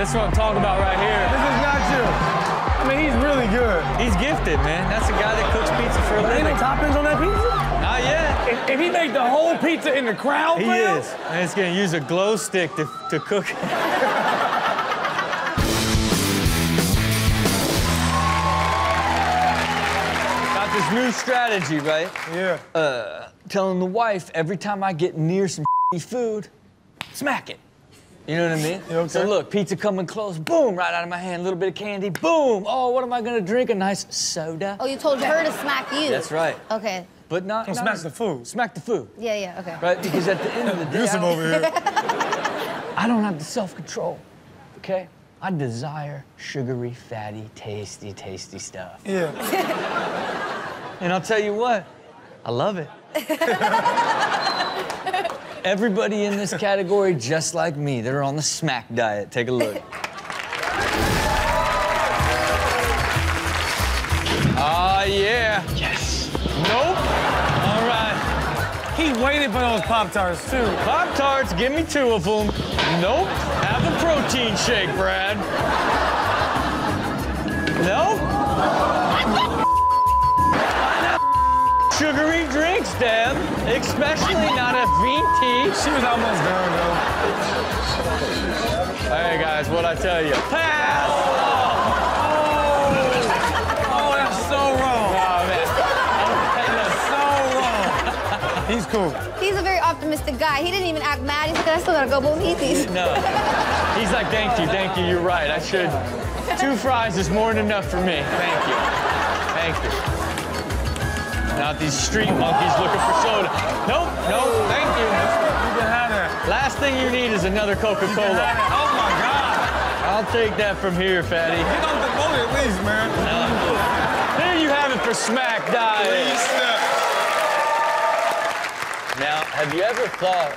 That's what I'm talking about right here. This is not you. I mean, he's really good. He's gifted, man. That's a guy that cooks pizza for a Ain't no living. toppings on that pizza? Not yet. If, if he make the whole pizza in the crowd, He fam, is. And it's gonna use a glow stick to, to cook. Got this new strategy, right? Yeah. Uh, telling the wife every time I get near some food, smack it. You know what I mean? You okay? So look, pizza coming close, boom, right out of my hand, a little bit of candy, boom. Oh, what am I gonna drink? A nice soda. Oh, you told her to smack you. That's right. Okay. But not, Don't smack the food. Smack the food. Yeah, yeah, okay. Right? Because at the end of the day, I Yusuf don't- over here. I don't have the self-control, okay? I desire sugary, fatty, tasty, tasty stuff. Yeah. And I'll tell you what, I love it. Everybody in this category, just like me, they're on the smack diet. Take a look. Ah, yeah. Yes. Nope. All right. He waited for those Pop Tarts, too. Pop Tarts, give me two of them. Nope. Have a protein shake, Brad. Nope. Sugary drinks, Deb. Especially not a VT. She was almost done, though. Hey guys, what I tell you? Pass! Oh, oh that's so wrong. Oh, man. So wrong. He's cool. He's a very optimistic guy. He didn't even act mad. He's like, I still gotta go boom eat these. No. He's like, thank you, thank you, you're right. I should. Two fries is more than enough for me. Thank you. Thank you. Not these street monkeys looking for soda. Nope, nope, thank you. You can have that. Last thing you need is another You can have Coca-Cola. Oh, my God. I'll take that from here, fatty. Get on the boat at least, man. There you have it for Smack. Please, uh, Now, have you ever thought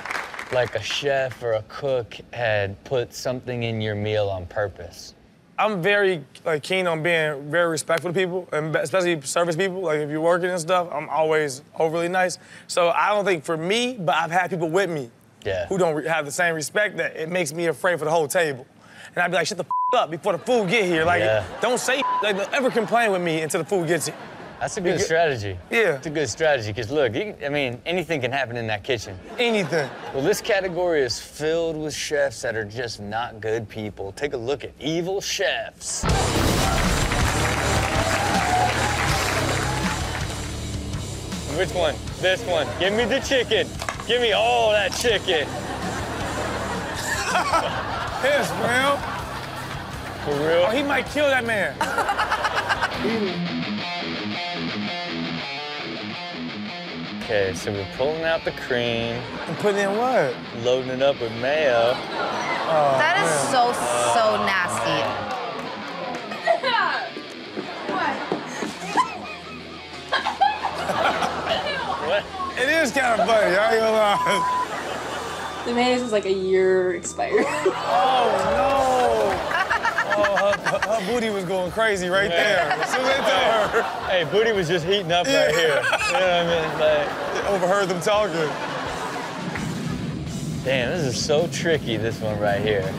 like a chef or a cook had put something in your meal on purpose? I'm very like keen on being very respectful to people, and especially service people. Like if you're working and stuff, I'm always overly nice. So I don't think for me, but I've had people with me Yeah. who don't have the same respect that it makes me afraid for the whole table. And I'd be like, shut the f- up before the food get here. Like, Yeah. don't say like don't ever complain with me until the food gets here. That's a good get- strategy. Yeah. It's a good strategy because look, you, I mean, anything can happen in that kitchen. Anything. Well, this category is filled with chefs that are just not good people. Take a look at evil chefs. Which one? This one. Give me the chicken. Give me all that chicken. Piss, man. For real. Oh, he might kill that man. Okay, so we're pulling out the cream, And put in what? loading it up with mayo. Oh, that is so, so nasty. What? It is kind of funny. I ain't gonna lie. The mayonnaise is like a year expired. Oh no! Oh, her, her booty was going crazy right there. As soon as they told her, Hey, booty was just heating up right here. You know what I mean? Like, they overheard them talking. damn, this is so tricky, this one right here.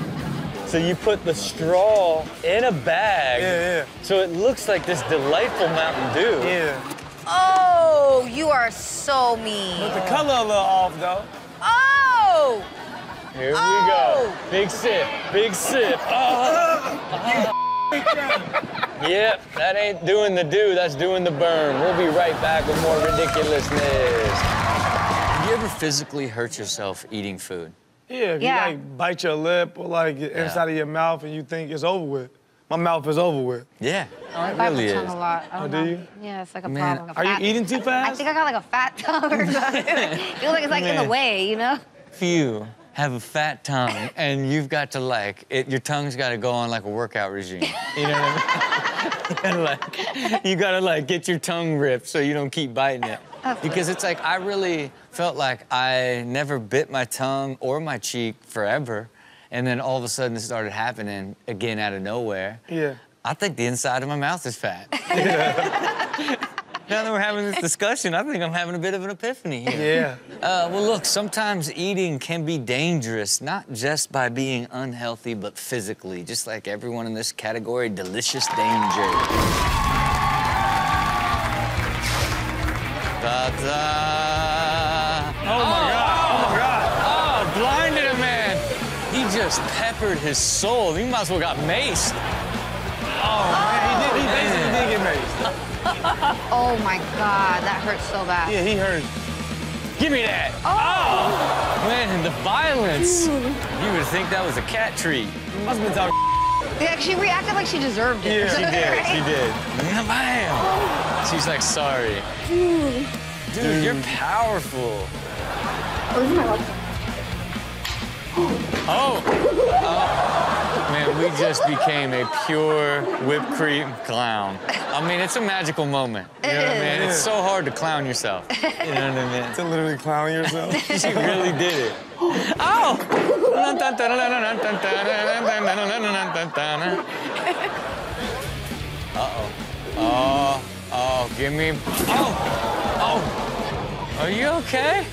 So you put the straw in a bag. Yeah, yeah. So it looks like this delightful Mountain Dew. yeah, yeah. Oh, you are so mean. The color a little off though. Oh! Here we Oh! go. Big sip, big sip. Oh. yep, that ain't doing the do, that's doing the burn. We'll be right back with more ridiculousness. Have you ever physically hurt yourself eating food? Yeah, if Yeah. you like bite your lip or like get inside of your mouth and you think it's over with. My mouth is over with. Yeah, oh, I it bite really my tongue is. a lot. I Oh, don't do you? Yeah, it's like a Man, problem. a Are you eating too fast? I think I got like a fat tongue or something. Feels like it's like in the way, you know? If you have a fat tongue and you've got to like, it, your tongue's got to go on like a workout regime. You know what I mean? you, gotta, like, you gotta like get your tongue ripped so you don't keep biting it. Because it's like I really felt like I never bit my tongue or my cheek forever, and then all of a sudden it started happening again out of nowhere. Yeah. I think the inside of my mouth is fat. now that we're having this discussion, I think I'm having a bit of an epiphany here. Yeah. Uh, well, look, sometimes eating can be dangerous, not just by being unhealthy, but physically. Just like everyone in this category, delicious danger. Da da. Oh my God. Oh my God. Oh, blinded a man. He just peppered his soul. He might as well got maced. Oh man, he did. He did maced. Oh my god, that hurts so bad. Yeah, he hurt. Give me that. Oh! oh. Man, the violence. You would think that was a cat treat. Must have been talking. Yeah, she reacted like she deserved it. Yeah, she did, she did. Bam! She's like, sorry. Dude, you're powerful. Oh! Oh. Man, we just became a pure whipped cream clown. I mean, it's a magical moment. You know what I mean? It's so hard to clown yourself. You know what I mean? To literally clown yourself. She really did it. Oh! Uh-oh. Oh, oh, give me. Oh! Oh! Are you okay?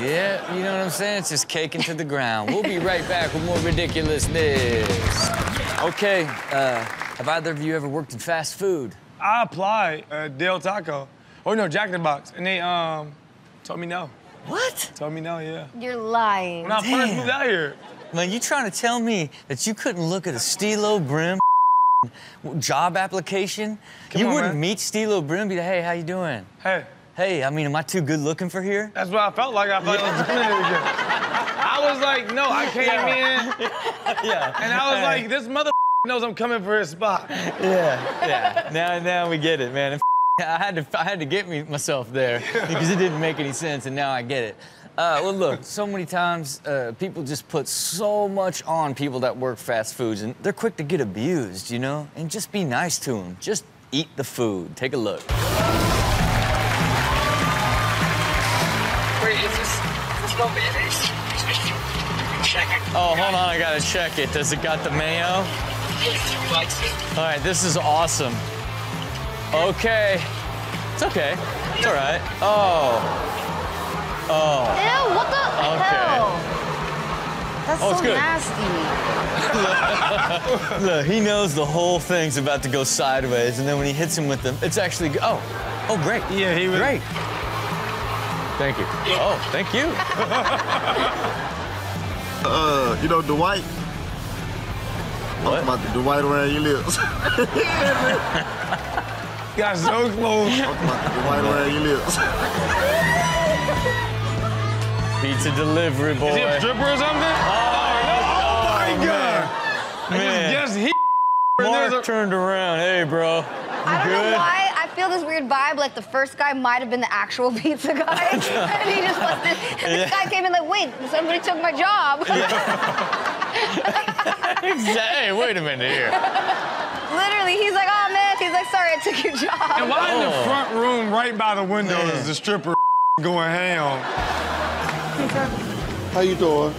Yeah, you know what I'm saying? It's just caking to the ground. We'll be right back with more ridiculousness. Okay, uh, have either of you ever worked in fast food? I applied at Del Taco. Oh no, Jack in the Box. And they um told me no. What? Told me no, yeah. You're lying. When I first Damn. moved out here. Man, you trying to tell me that you couldn't look at a Steelo Brim job application? Come you on, wouldn't man. meet Steelo Brim and be like, hey, how you doing? Hey, Hey, I mean, am I too good looking for here? that's what I felt like. I felt like discriminated against. I was like, no, I came in Yeah. and I was like, this mother knows I'm coming for his spot. Yeah, yeah. Now, now we get it, man. I had to, I had to get me myself there because it didn't make any sense, and now I get it. Uh, well, look, so many times uh, people just put so much on people that work fast foods, and they're quick to get abused, you know. And just be nice to them. Just eat the food. Take a look. Oh, hold on, I gotta check it. Does it got the mayo? Yes, he likes it. All right, this is awesome. Okay, it's okay. It's all right. Oh, oh. Ew, what the Okay. hell? That's Oh, so it's good. nasty. Look, he knows the whole thing's about to go sideways, and then when he hits him with them, it's actually oh, oh great. Yeah, he was- great. Thank you. Oh, thank you. Uh, you know Dwight? What? Talking about the Dwight around your lips. Got so close. Talking about the Dwight around your lips. Pizza delivery boy. Is he a stripper or something? Oh, my God. I Man. just guessed he. Mark a- turned around. Hey, bro. I don't good? know why. I feel this weird vibe. Like the first guy might have been the actual pizza guy, and he just busted. And this guy came in like, wait, somebody took my job. Exactly. Hey, wait a minute here. Literally, he's like, oh man. He's like, sorry, I took your job. And why in the Oh. front room, right by the window, Man. is the stripper going ham? How you doing?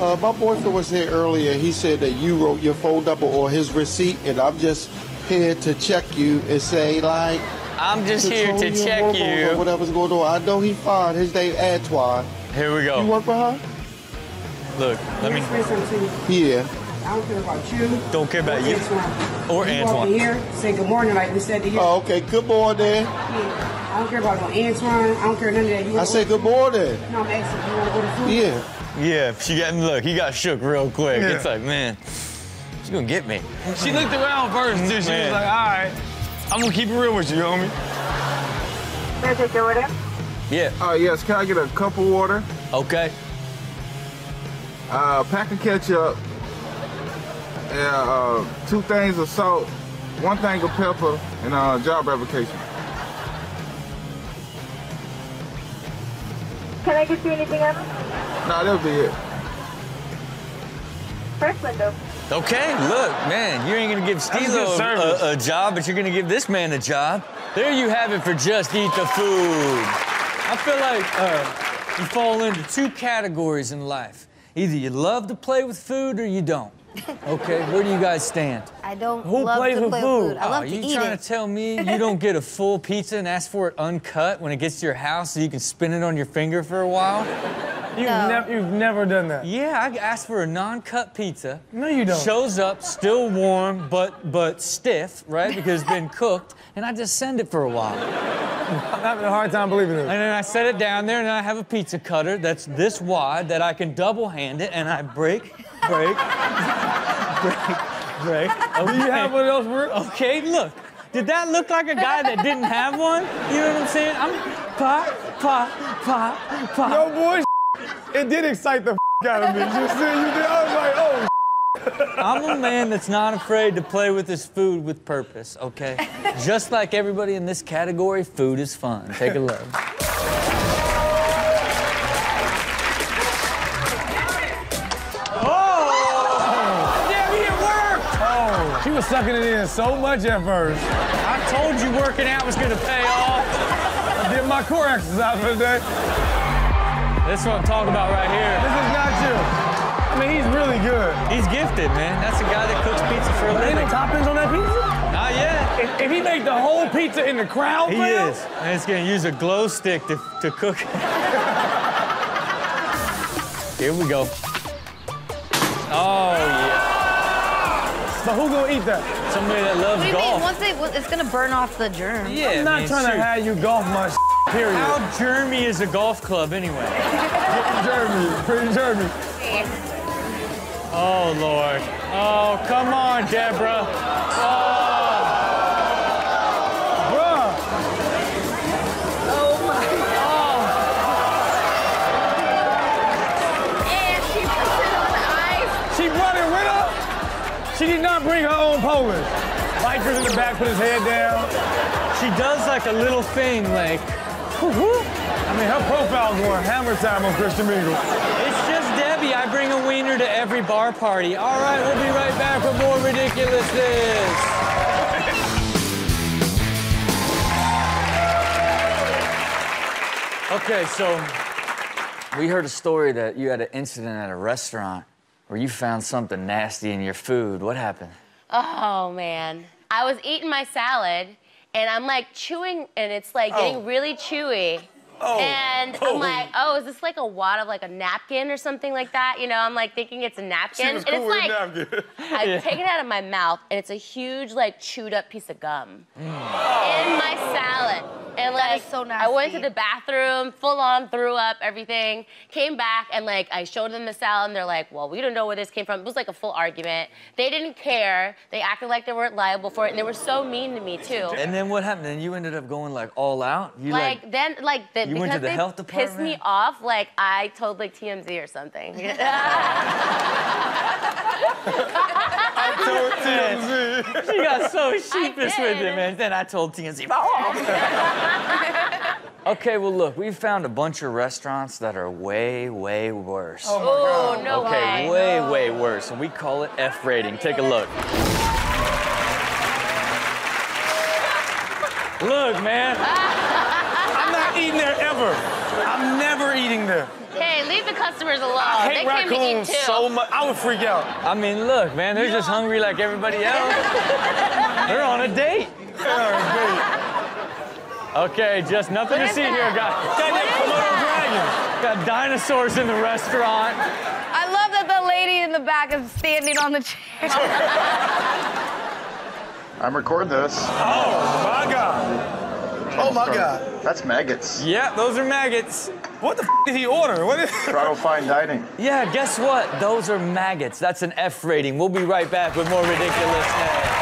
Uh, my boyfriend was here earlier. He said that you wrote your phone number or his receipt, and I'm just here to check you and say like. I'm just here to your check hormones Or you. whatever's going on. I know he fine. His name Antoine. Here we go. You work for her? Look, let me. Explain something to you. Yeah. I don't care about you. Don't care about you. Antoine. Or you Antoine. here, say good morning like we said to you. Oh, okay. Good morning. Yeah. I don't care about no Antoine. I don't care none of that. You I say good morning. No, I'm asking. You want to order food? Yeah. Yeah, she got look. He got shook real quick. Yeah. It's like, man, she's gonna get me. She looked around first, too. She was like, all right, I'm gonna keep it real with you, homie. Can I take your order? Yeah. Uh, yes, can I get a cup of water, Okay. uh, pack of ketchup, and uh, two things of salt, one thing of pepper, and uh, job application. Can I get you anything else? Nah, that'll be it. First window. Okay. Look, man, you ain't gonna give good Steelo service. a, a job, but you're gonna give this man a job. There you have it for just eat the food. I feel like uh, you fall into two categories in life. Either you love to play with food or you don't. Okay, where do you guys stand? I don't Who love plays to with play food? with food. I love oh, to you eat trying it. to tell me you don't get a full pizza and ask for it uncut when it gets to your house so you can spin it on your finger for a while? You've, No. nev- you've never done that. Yeah, I asked for a non-cut pizza. No, you don't. Shows up still warm but but stiff, right? Because it's been cooked, and I just send it for a while. I'm having a hard time believing this. And then I set it down there, and then I have a pizza cutter that's this wide that I can double hand it, and I break, break, break, break. Do you have one of those for? Okay, look. Did that look like a guy that didn't have one? You know what I'm saying? I'm pop, pop, pop, pop. No boy, it did excite the out of me. You see, you did. I was like, oh. I'm a man that's not afraid to play with his food with purpose, okay? Just like everybody in this category, food is fun. Take a look. Oh! Yeah, it worked! Oh, she was sucking it in so much at first. I told you working out was gonna pay off. I did my core exercise for the day. That's what I'm talking about right here. This is not you. I mean, he's really good. He's gifted, man. That's the guy that cooks pizza for a Ain't no living. toppings on that pizza? Not yet. If, if he made the whole pizza in the crowd, He fam, is. And it's gonna use a glow stick to, to cook. Here we go. Oh, yeah. But who gonna eat that? Somebody that loves What do you golf. mean? Once they, it's gonna burn off the germ. yeah, I'm not man, trying to have you golf my period. How germy is a golf club anyway? Jeremy, pretty Jeremy. Oh, Lord. Oh, come on, Deborah. Oh. Bruh, And she puts it on ice. she brought it with her. She did not bring her own Polish. Viper's in the back, put his head down. She does like a little thing, like, I mean, her profile's going hammer time on Christian Mingle. it's just Debbie. I bring a wiener to every bar party. All right, we'll be right back with more ridiculousness. Okay, so we heard a story that you had an incident at a restaurant where you found something nasty in your food. What happened? Oh man. I was eating my salad and I'm like chewing and it's like getting oh. really chewy. Oh. And I'm oh. like, oh, is this like a wad of like a napkin or something like that? You know, I'm like thinking it's a napkin. She was and cool it's with like a napkin. I take it out of my mouth and it's a huge like chewed up piece of gum in my salad. And like is so I went to the bathroom, full on threw up everything. Came back and like I showed them the salad and they're like, "Well, we don't know where this came from." It was like a full argument. They didn't care. They acted like they weren't liable for it and they were so mean to me too. And then what happened? Then you ended up going like all out. You like, then like the, You because went to the they health pissed me off, like I told like TMZ or something. I told TMZ. She got so sheepish with did. it, man. Then I told TMZ. okay, well, look, we found a bunch of restaurants that are way, way worse. oh, oh no okay, way. way, way worse. And we call it F rating. Take a look. Look, man. I'm not eating there ever. I'm never eating there. Hey, leave the customers alone. I hate came to eat raccoons so much. I would freak out. I mean, look, man, they're just hungry like everybody else. they're on a date. Okay, just nothing What to see that? here, guys. That Komodo dragon. Got dinosaurs in the restaurant. I love that the lady in the back is standing on the chair. I'm recording this. Oh my God. Oh my God. That's maggots. Yeah, those are maggots. What the f- did he order? What is? Toronto Fine Dining. Yeah, guess what? Those are maggots. That's an F rating. We'll be right back with more ridiculousness.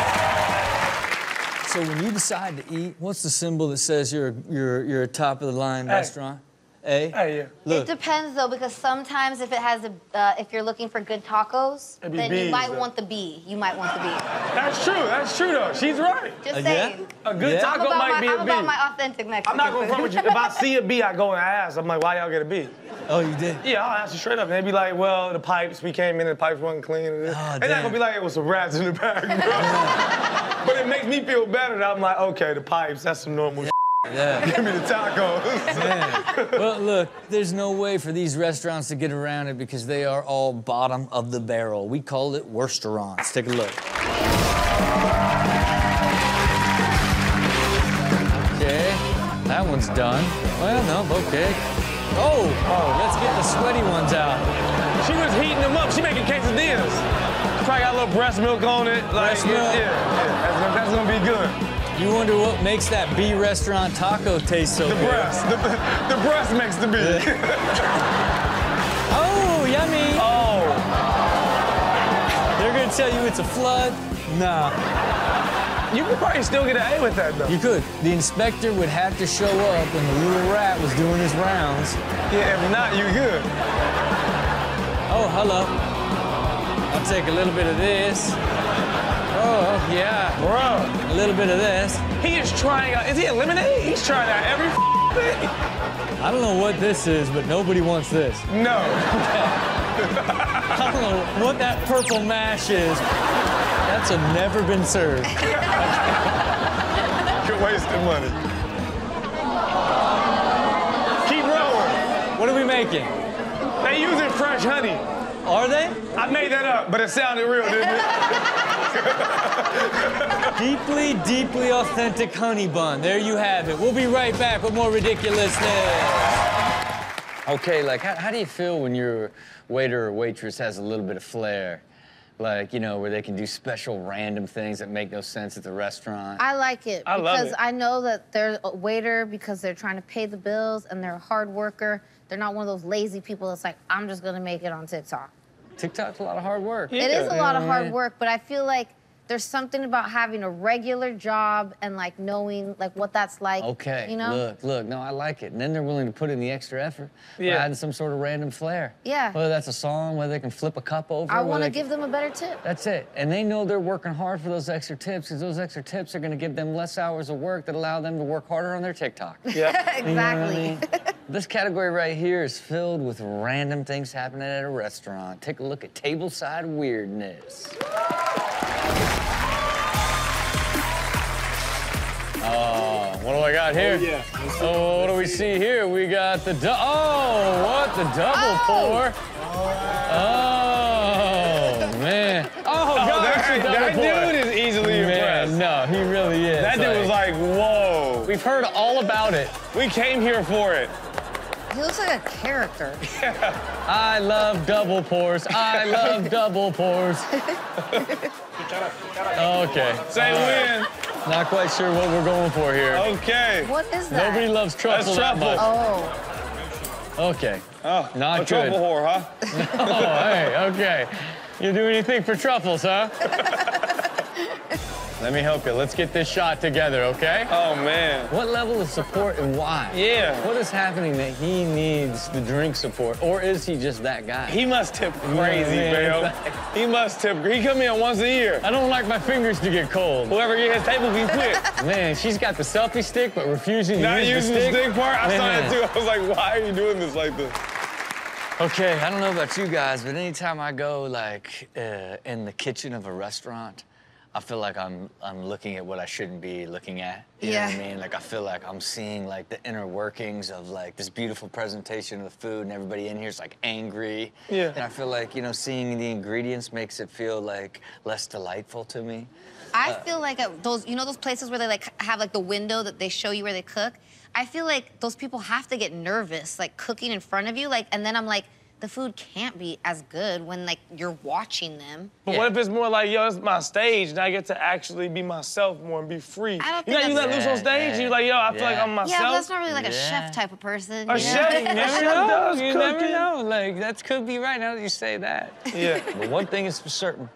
So when you decide to eat, what's the symbol that says you're you're you're a top of the line Hey. restaurant? A. Hey, yeah. It depends though, because sometimes if it has a, uh, if you're looking for good tacos, then bees, you might though. want the B. You might want the B. That's true. That's true though. She's right. Just Uh, yeah? saying. A good Yeah. Taco might my, be I'm a B. about my authentic Mexican I'm not gonna front with you. If I see a B, I go and I ask. I'm like, why y'all get a B? oh, you did. Yeah, I'll ask you straight up. And they be like, well, the pipes, we came in and the pipes wasn't clean. They're not gonna be like, it was some rats in the back, bro. but it makes me feel better that I'm like, okay, the pipes, that's some normal Yeah. Give me the tacos. Man. Well, look, there's no way for these restaurants to get around it because they are all bottom of the barrel. We call it restaurants. Take a look. Okay, that one's done. Well, no, okay. Oh, oh, let's get the sweaty ones out. She was heating them up. She making quesadillas. Probably got a little breast milk on it. Like, Breast milk? Yeah, yeah. That's, that's gonna be good. You wonder what makes that B restaurant taco taste so The good? breast. The, breast. the breast makes the beef. Oh, yummy. oh. They're gonna tell you it's a flood. Nah. You could probably still get an A with that, though. You could. The inspector would have to show up when the little rat was doing his rounds. Yeah, if not, you good. Oh, hello. I'll take a little bit of this. Oh, yeah. Bro, A little bit of this. he is trying out. Is he eliminated? He's trying out every thing. I don't know what this is, but nobody wants this. No. I don't know what that purple mash is. That's a never been served. You're wasting money. Keep rolling. What are we making? They using fresh honey. Are they? I made that up, but it sounded real, didn't it? Deeply, deeply authentic honey bun. There you have it. We'll be right back with more ridiculousness. Okay, like, how, how do you feel when your waiter or waitress has a little bit of flair? Like, you know, where they can do special random things that make no sense at the restaurant. I like it I love because it. I know that they're a waiter because they're trying to pay the bills and they're a hard worker. They're not one of those lazy people that's like, I'm just gonna make it on TikTok. TikTok's a lot of hard work. It is a lot of hard work, but I feel like there's something about having a regular job and like knowing like what that's like. Okay, You know? look, look, no, I like it. And then they're willing to put in the extra effort Yeah. adding some sort of random flair. Yeah. Whether that's a song, whether they can flip a cup over. I want to they give them a better tip. That's it. And they know they're working hard for those extra tips because those extra tips are going to give them less hours of work that allow them to work harder on their TikTok. Yeah. You know I exactly. mean? this category right here is filled with random things happening at a restaurant. Take a look at tableside weirdness. Oh, what do I got here? Oh, yeah. Oh, what do we see here? We got the du- oh, what the double pour? Oh. oh man! Oh, oh God, that, it's that dude is easily impressed. Man, no, he really is. That dude was like, whoa. We've heard all about it. We came here for it. He looks like a character. Yeah. I love double pours. I love double pours. Okay. Say when. Not quite sure what we're going for here. Okay. What is that? Nobody loves truffle That's that truffle. much. Oh, Okay. Oh, Not a truffle whore, huh? Oh, hey, okay. You do anything for truffles, huh? Let me help you. Let's get this shot together, okay? Oh, man. What level of support and why? Yeah. What is happening that he needs the drink support, or is he just that guy? He must tip know what I crazy, mean? Bill. It's like- He must tip. He come in once a year. I don't like my fingers to get cold. Whoever get his table be quit. Man, she's got the selfie stick, but refusing to Not use using the stick part. I saw Man. that too. I was like, why are you doing this like this? Okay, I don't know about you guys, but anytime I go like uh, in the kitchen of a restaurant, I feel like I'm I'm looking at what I shouldn't be looking at. You know what I mean? Like I feel like I'm seeing like the inner workings of like this beautiful presentation of the food, and everybody in here is like angry. Yeah. And I feel like you know seeing the ingredients makes it feel like less delightful to me. I Uh, feel like at those, you know, those places where they like have like the window that they show you where they cook. I feel like those people have to get nervous, like cooking in front of you, like, and then I'm like, the food can't be as good when like you're watching them. But what if it's more like, yo, it's my stage, and I get to actually be myself more and be free? I don't you know, think you let loose on stage, and you're like, yo, I feel like I'm myself. Yeah, but that's not really like a Yeah. chef type of person. A you know? chef? You never Chef know. does You never know. Like that could be right now that you say that. Yeah. But one thing is for certain.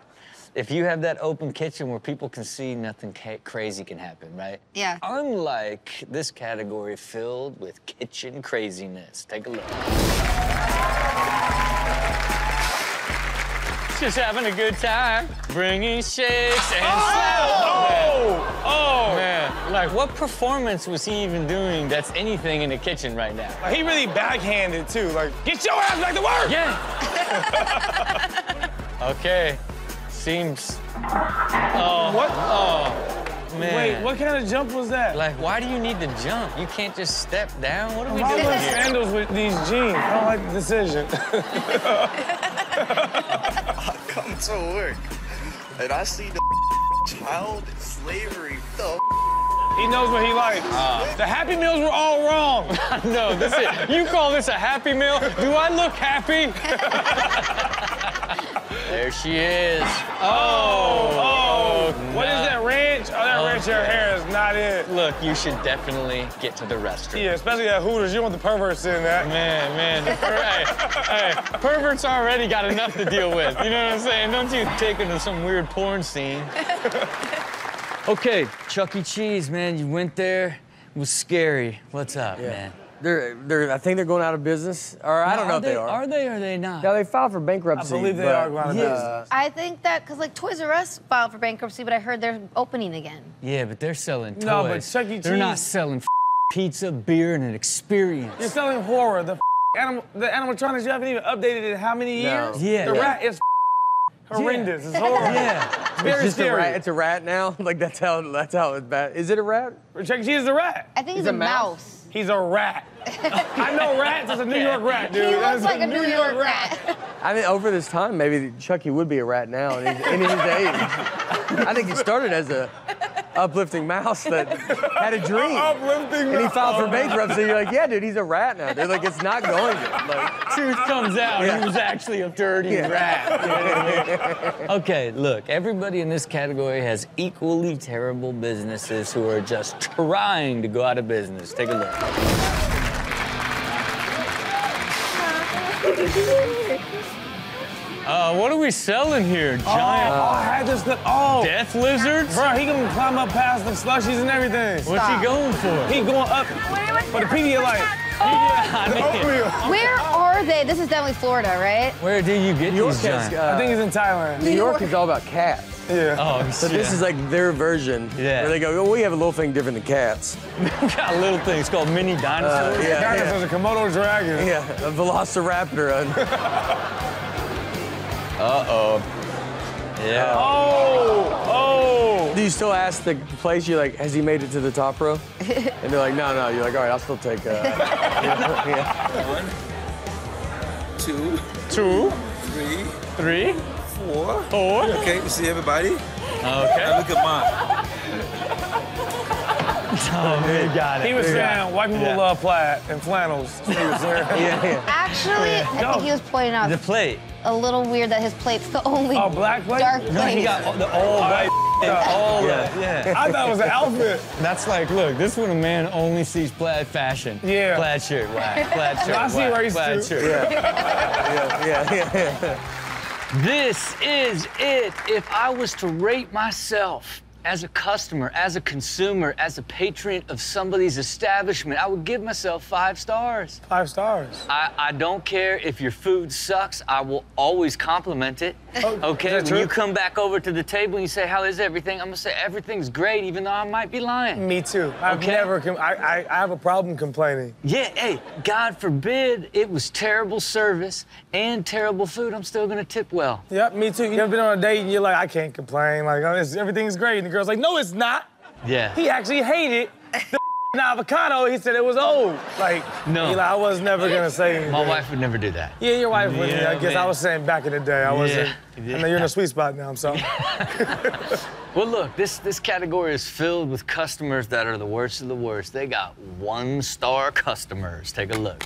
If you have that open kitchen where people can see, nothing ca- crazy can happen, right? Yeah. Unlike this category filled with kitchen craziness. Take a look. Just having a good time, bringing shakes and oh! slaps. Oh! Oh! Man, like what performance was he even doing that's anything in the kitchen right now? Like, he really backhanded too. Like, get your ass back to work! Yeah. okay. Seems. Oh. What? Oh. Man. Wait, what kind of jump was that? Like, why do you need to jump? You can't just step down. What are we Why doing here? sandals with these jeans? I don't like the decision. I come to work and I see the child slavery. The he knows what he likes. Ah. the Happy Meals were all wrong. no, this is, you call this a happy meal? Do I look happy? there she is. Oh, oh. What is nah. that, ranch? Oh, that oh, ranch hair Okay. hair is not it. Look, you should definitely get to the restroom. Yeah, especially at Hooters. You want the perverts in that. Man, man, the hey, hey, perverts already got enough to deal with. You know what I'm saying? Don't you take them to some weird porn scene. Okay, Chuck E. Cheese, man, you went there. It was scary. What's up, man? They're, they're, I think they're going out of business, or I don't know are if they, they, are. Are they or are they not? Yeah, they filed for bankruptcy. I believe they are going out of business. I think that because like Toys R Us filed for bankruptcy, but I heard they're opening again. Yeah, but they're selling toys. No, but Chuck E. Cheese. They're not Cheese- selling pizza, beer, and an experience. You're selling horror. The animal, the animatronics you haven't even updated in how many No. years? Yeah. The Yeah. rat is horrendous. It's horrible. Yeah. It's very It's just a scary. rat. It's a rat now. Like that's how that's how it's bad. Is it a rat? Chuck E. Cheese is a rat. I think he's He's a, a mouse? mouse. He's a rat. I know rats. It's a New York rat, dude. He That's looks like a New York rat. I mean, over this time, maybe Chucky would be a rat now, in his, in his age. I think he started as a uplifting mouse that had a dream. Uplifting And he filed for bankruptcy. You're like, yeah, dude, he's a rat now. They're like, it's not going to. Like, Truth comes out. He was actually a dirty Yeah. rat. You know I mean? okay, look, everybody in this category has equally terrible businesses who are just trying to go out of business. Take a look. Uh, what are we selling here? Oh, Giant oh, I had this. Oh, death lizards? bro, he can climb up past the slushies and everything. What's he going for? He going up for the Pedialyte. I mean, Where are they? This is definitely Florida, right? where do you get New York these has, uh, I think it's in Thailand. New York is all about cats. Yeah. Oh, So this is like their version. Yeah. Where they go, oh, we have a little thing different than cats. got a little thing. It's called mini dinosaurs. Uh, yeah. Guy that says a Komodo dragon. Yeah, a velociraptor. and- Uh-oh. Yeah. Oh, oh. Do you still ask the place? You're like, has he made it to the top row? And they're like, no, no. You're like, all right, I'll still take. Uh, yeah. two, Two, three, three, four. four. Okay, you see everybody? Okay. Now look at mine. Oh, man, got it. He was We saying white people Yeah. love plaid and flannels. That's he was saying. yeah, yeah. Actually, I think he was pointing out The plate. a little weird that his plate's the only Oh, black plate? dark No, plate. he got the all white all Yeah. yeah. I thought it was an outfit. That's like, look, this when a man only sees plaid fashion. Yeah. Plaid shirt, whack. Plaid shirt, I see whack. where he's Plaid to. shirt. yeah, yeah, yeah, yeah. This is it. If I was to rate myself as a customer, as a consumer, as a patron of somebody's establishment, I would give myself five stars. Five stars. I, I don't care if your food sucks. I will always compliment it. Oh, okay, when true? you come back over to the table and you say, "How is everything?" I'm gonna say everything's great, even though I might be lying. Me too. I've Okay. never. I, I I have a problem complaining. Yeah, hey, God forbid it was terrible service and terrible food. I'm still gonna tip well. Yep, me too. You ever been on a date and you're like, I can't complain. Like oh, everything's great, and the girl's like, No, it's not. Yeah. He actually hated the avocado. He said it was old. Like No. like, I was never gonna say anything. My wife would never do that. Yeah, your wife. Yeah, I guess I was saying back in the day. I wasn't. Yeah. I know you're in a sweet spot now. I'm sorry. Well, look, this this category is filled with customers that are the worst of the worst. They got one star customers. Take a look.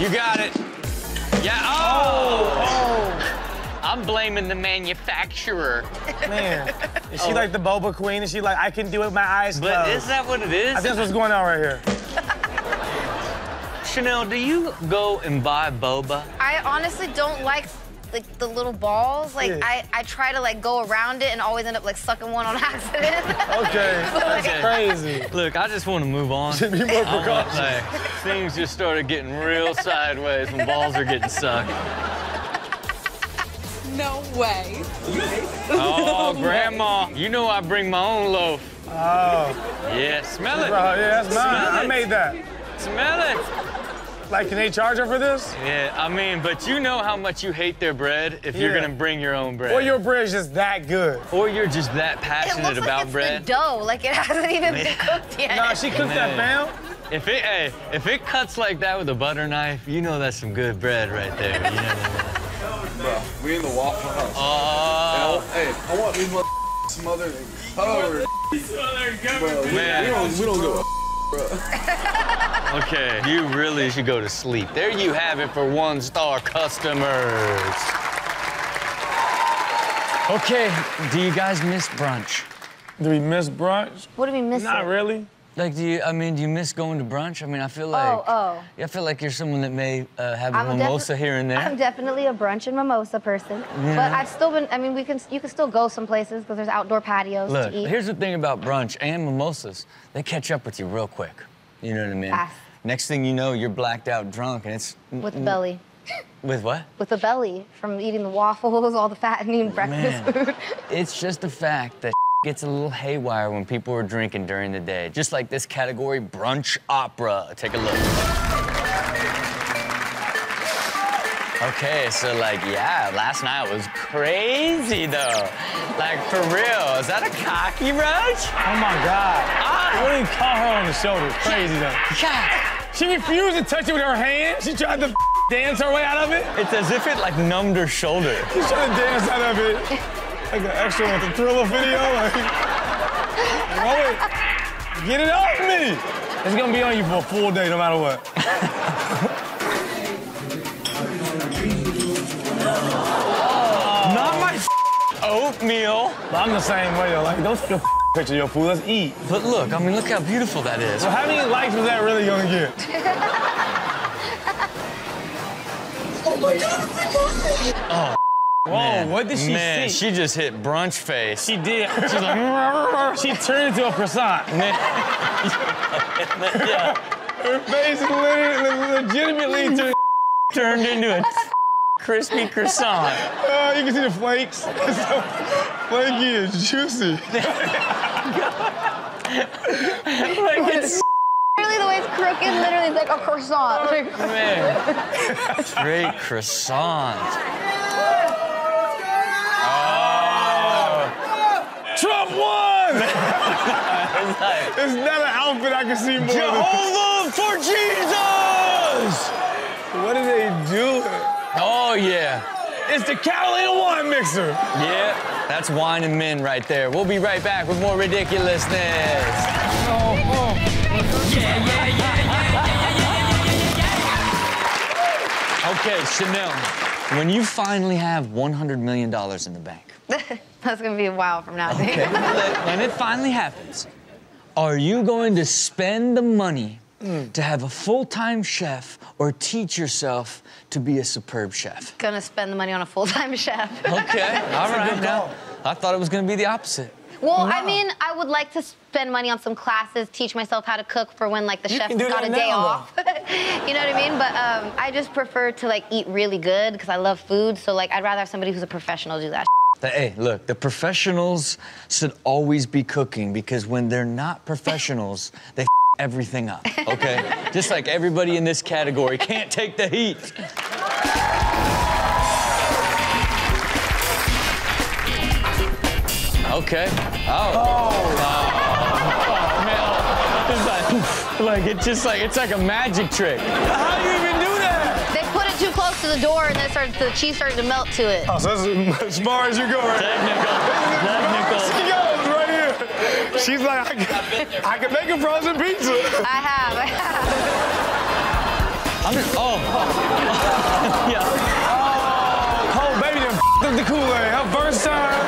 You got it. Yeah. Oh. oh, oh. I'm blaming the manufacturer. Man, is she oh. like the boba queen? Is she like, I can do it with my eyes But closed? is that what it is? I think that's what's going on right here. Chanel, do you go and buy boba? I honestly don't like like the little balls. Like Yeah. I, I try to like go around it and always end up like sucking one on accident. Okay, that's crazy. Look, I just want to move on. Should be more I precautious. like, things just started getting real sideways when balls are getting sucked. No way. Oh, Grandma, you know I bring my own loaf. Oh, Yeah, smell it. bro, yeah, that's mine. Smell I it. made that. Smell it. Like, can they charge her for this? Yeah, I mean, but you know how much you hate their bread if you're gonna bring your own bread. Or your bread's just that good. Or you're just that It passionate looks about like it's bread. the dough. Like it hasn't even been cooked yet. Nah, she cooked that Man. fam. If it hey, if it cuts like that with a butter knife, you know that's some good bread right there. You know Bro, we in the Waffle House. Oh. Hey, I want these mother smothered and covered. Bro, we, Man. we don't, we don't give. Okay, you really should go to sleep. There you have it for one star customers. Okay, do you guys miss brunch? Do we miss brunch? What do we miss? Not really. Like, do you, I mean, do you miss going to brunch? I mean, I feel like, Oh, oh. I feel like you're someone that may uh, have a I'm a mimosa here and there. I'm definitely a brunch and mimosa person. Yeah. But I've still been, I mean, we can, you can still go some places because there's outdoor patios Look, to eat. here's the thing about brunch and mimosas. They catch up with you real quick. You know what I mean? Fast. Next thing you know, you're blacked out drunk and it's... with the belly. With what? With the belly from eating the waffles, all the fattening breakfast Man. food. It's just the fact that gets a little haywire when people are drinking during the day. Just like this category, brunch opera. Take a look. Okay, so like, yeah, last night was crazy though. Like, for real, is that a cocky roach? Oh my God. I really caught her on the shoulder. Crazy though. Yeah. She refused to touch it with her hand. She tried to dance her way out of it. It's as if it like numbed her shoulder. She's trying to dance out of it. Like an extra with the thriller video. Like, roll oh, it. Get it off me. It's gonna be on you for a full day no matter what. Not my oatmeal. But I'm the same way though. Like, don't take picture of your food. Let's eat. But look, I mean, look how beautiful that is. So how many likes is that really gonna get? Oh, Whoa, man. what did she Man, see? she just hit brunch face. She did. She's like, she turned into a croissant. yeah. Her face literally, legitimately turned. Turned into a crispy croissant. Oh, you can see the flakes. It's so flaky and juicy. like it's Literally, the way it's crooked, literally, it's like a croissant. Like- man. Straight croissant. Trump won! It's like, It's not an outfit I can see more than. Jehovah for Jesus! What are they doing? Oh yeah. It's the Catalina wine mixer. Yeah, that's wine and men right there. We'll be right back with more ridiculousness. Yeah yeah yeah yeah yeah yeah yeah yeah yeah. Okay, Chanel, when you finally have $100 million in the bank, That's gonna be a while from now. dude. okay, when it finally happens, are you going to spend the money to have a full-time chef or teach yourself to be a superb chef? Gonna spend the money on a full-time chef. Okay, all right. Now, I thought it was going to be the opposite. Well, I mean, I would like to spend money on some classes, teach myself how to cook for when like the You chef's can do got a day now, off. you know what I mean? But um, I just prefer to like eat really good because I love food. So like, I'd rather have somebody who's a professional do that. The- hey, look, the professionals should always be cooking because when they're not professionals, they f- everything up, okay? Just like everybody in this category can't take the heat. Okay. Oh. Oh. man. It's like, like it's just like it's like a magic trick. Uh-huh. The door and then started, the cheese started to melt to it. Oh, so that's as far as you go, right? Technical. Technical. She goes right here. She's like, I can, I can make a frozen pizza. I have, I have. I'm just. Oh. yeah. Oh, oh, baby, done f***ed up the Kool-Aid. Her first time.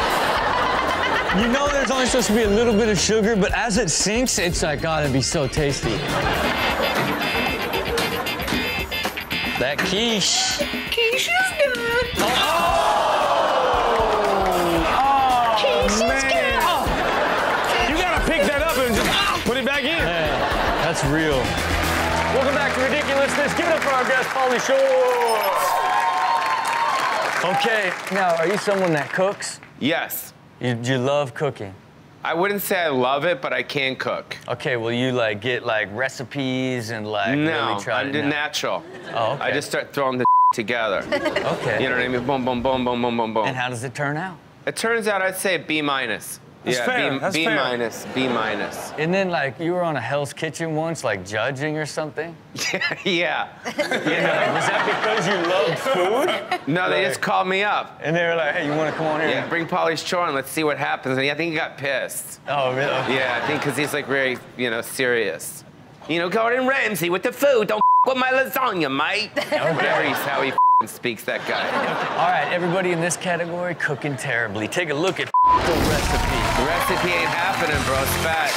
You know there's only supposed to be a little bit of sugar, but as it sinks, it's like, God, it'd be so tasty. That quiche. Quiche is good. Oh, oh, oh man. You gotta pick that up and just put it back in. Man, that's real. Welcome back to Ridiculousness. Give it up for our guest, Pauly Shore. Okay, now, are you someone that cooks? Yes. You, you love cooking? I wouldn't say I love it, but I can cook. Okay, will you like get like recipes and like no, really try I'm natural. Oh, okay. I just start throwing the together. Okay. You know what I mean? Boom, boom, boom, boom, boom, boom, boom. And how does it turn out? It turns out I'd say B minus. That's yeah, fair, B, that's B fair. minus, B minus. And then like you were on a Hell's Kitchen once, like judging or something. yeah. Yeah. was that because you loved food? No, they just called me up. And they were like, "Hey, you want to come on here?" Yeah, bring Pauly Shore and let's see what happens. And I think he got pissed. Oh, really? Yeah, I think because he's like very, you know, serious. You know, Gordon Ramsay with the food. Don't with my lasagna, mate. He's how he speaks, that guy. All right, everybody in this category cooking terribly. Take a look at the recipe. The recipe ain't happening, bro. It's fat.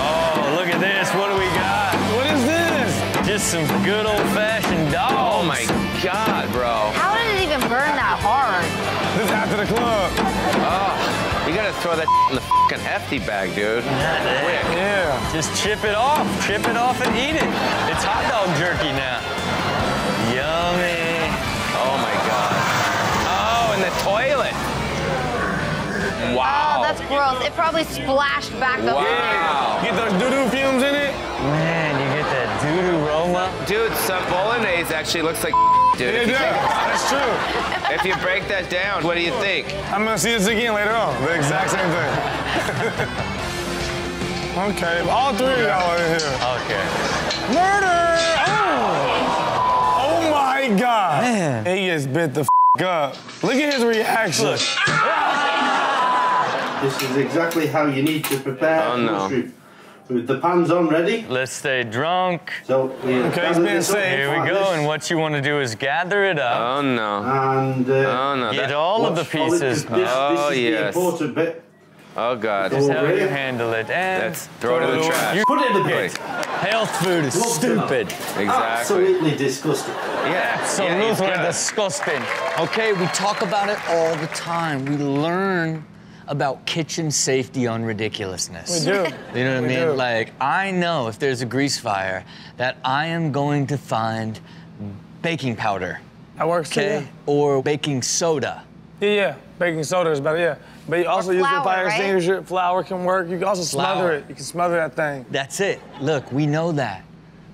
Oh, look at this. What do we got? What is this? Just some good old-fashioned dogs. Oh my God, bro. How did it even burn that hard? This after the club. Oh, you gotta throw that in the fucking hefty bag, dude. Quick. Yeah. Just chip it off. Chip it off and eat it. It's hot dog jerky now. Yummy. Oh my God. Oh, in the toilet. Wow. Oh, that's gross. It probably splashed back up in there. Wow. Get those doo-doo fumes in it. Man, you get that doo-doo aroma. Dude, some bolognese actually looks like dude. It If you, does. That's true. if you break that down, what do you think? I'm gonna see this again later on. The exact same thing. okay, all three of y'all are in here. Okay. Murder! Oh! Oh my God! Man. He gets bit the f up. Look at his reaction. This is exactly how you need to prepare Oh, no. mushroom. With the pans on ready. Let's stay drunk. So we Okay, he's being safe. Here we like go. this, And what you want to do is gather it up. Oh no. And uh, Oh no. Get That, all of the watch for it, 'cause pieces. This, this Oh, is the important bit. oh God. Just how you handle it. And Let's throw it in the trash. You Put it in the bin. Health food is Love stupid. Exactly. Absolutely disgusting. Yeah. Absolutely yeah, he's disgusting. Okay, we talk about it all the time. We learn about kitchen safety on ridiculousness. We do. You know what We I mean? do. Like, I know if there's a grease fire that I am going to find baking powder, That works too. okay? Or baking soda. Yeah, yeah. Baking soda is better, yeah. But you also use the flour, fire right? extinguisher. Flour can work. You can also smother Flour. it. You can smother that thing. That's it. Look, we know that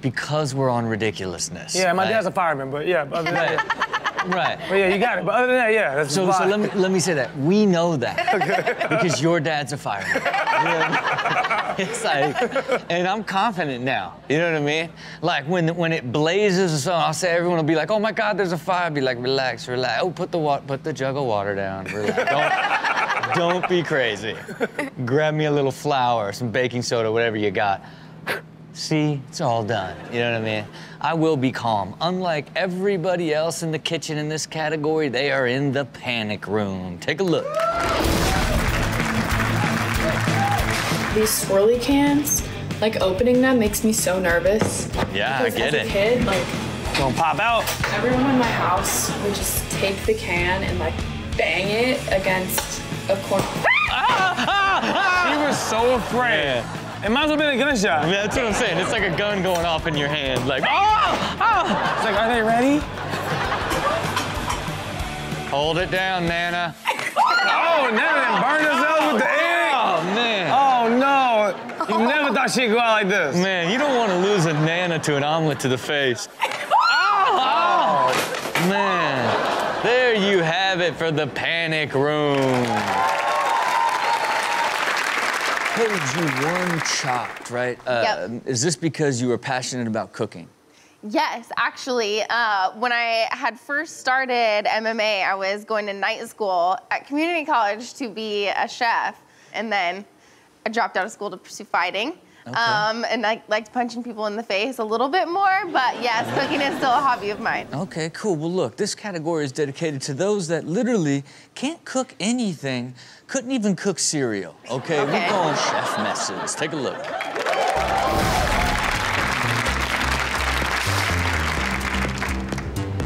because we're on ridiculousness. Yeah, my right? dad's a fireman, but yeah. Other than that, yeah. Right. But yeah, you got it. But other than that, yeah, that's So, so let me let me say that we know that because your dad's a fireman. You know what I mean? It's like, and I'm confident now. You know what I mean? Like when when it blazes or something, I'll say everyone will be like, "Oh my God, there's a fire!" I'll be like, "Relax, relax. Oh, put the put the jug of water down. Relax. Don't don't be crazy. Grab me a little flour, some baking soda, whatever you got." See, it's all done. You know what I mean? I will be calm. Unlike everybody else in the kitchen in this category, they are in the panic room. Take a look. These swirly cans, like opening them makes me so nervous. Yeah, I get as it. a kid, like Gonna pop out. everyone in my house would just take the can and like bang it against a corner. Ah, ah, ah, he was so afraid. It might as well been a gunshot. That's what I'm saying. It's like a gun going off in your hand. Like, oh, oh. It's like, are they ready? Hold it down, Nana. Oh, they burned herself with the egg. Oh, man. Oh no! You never thought she'd go out like this. Man, you don't want to lose a Nana to an omelet to the face. oh, Oh, man. There you have it for the panic room. Paige, you one chopped, right? Uh, Yep. Is this because you were passionate about cooking? Yes, actually, uh, when I had first started MMA, I was going to night school at community college to be a chef, and then I dropped out of school to pursue fighting. Okay. Um, and I liked punching people in the face a little bit more, but yes, cooking is still a hobby of mine. Okay, cool. Well, look, this category is dedicated to those that literally can't cook anything, couldn't even cook cereal. Okay, Okay. we're going chef messes. Take a look.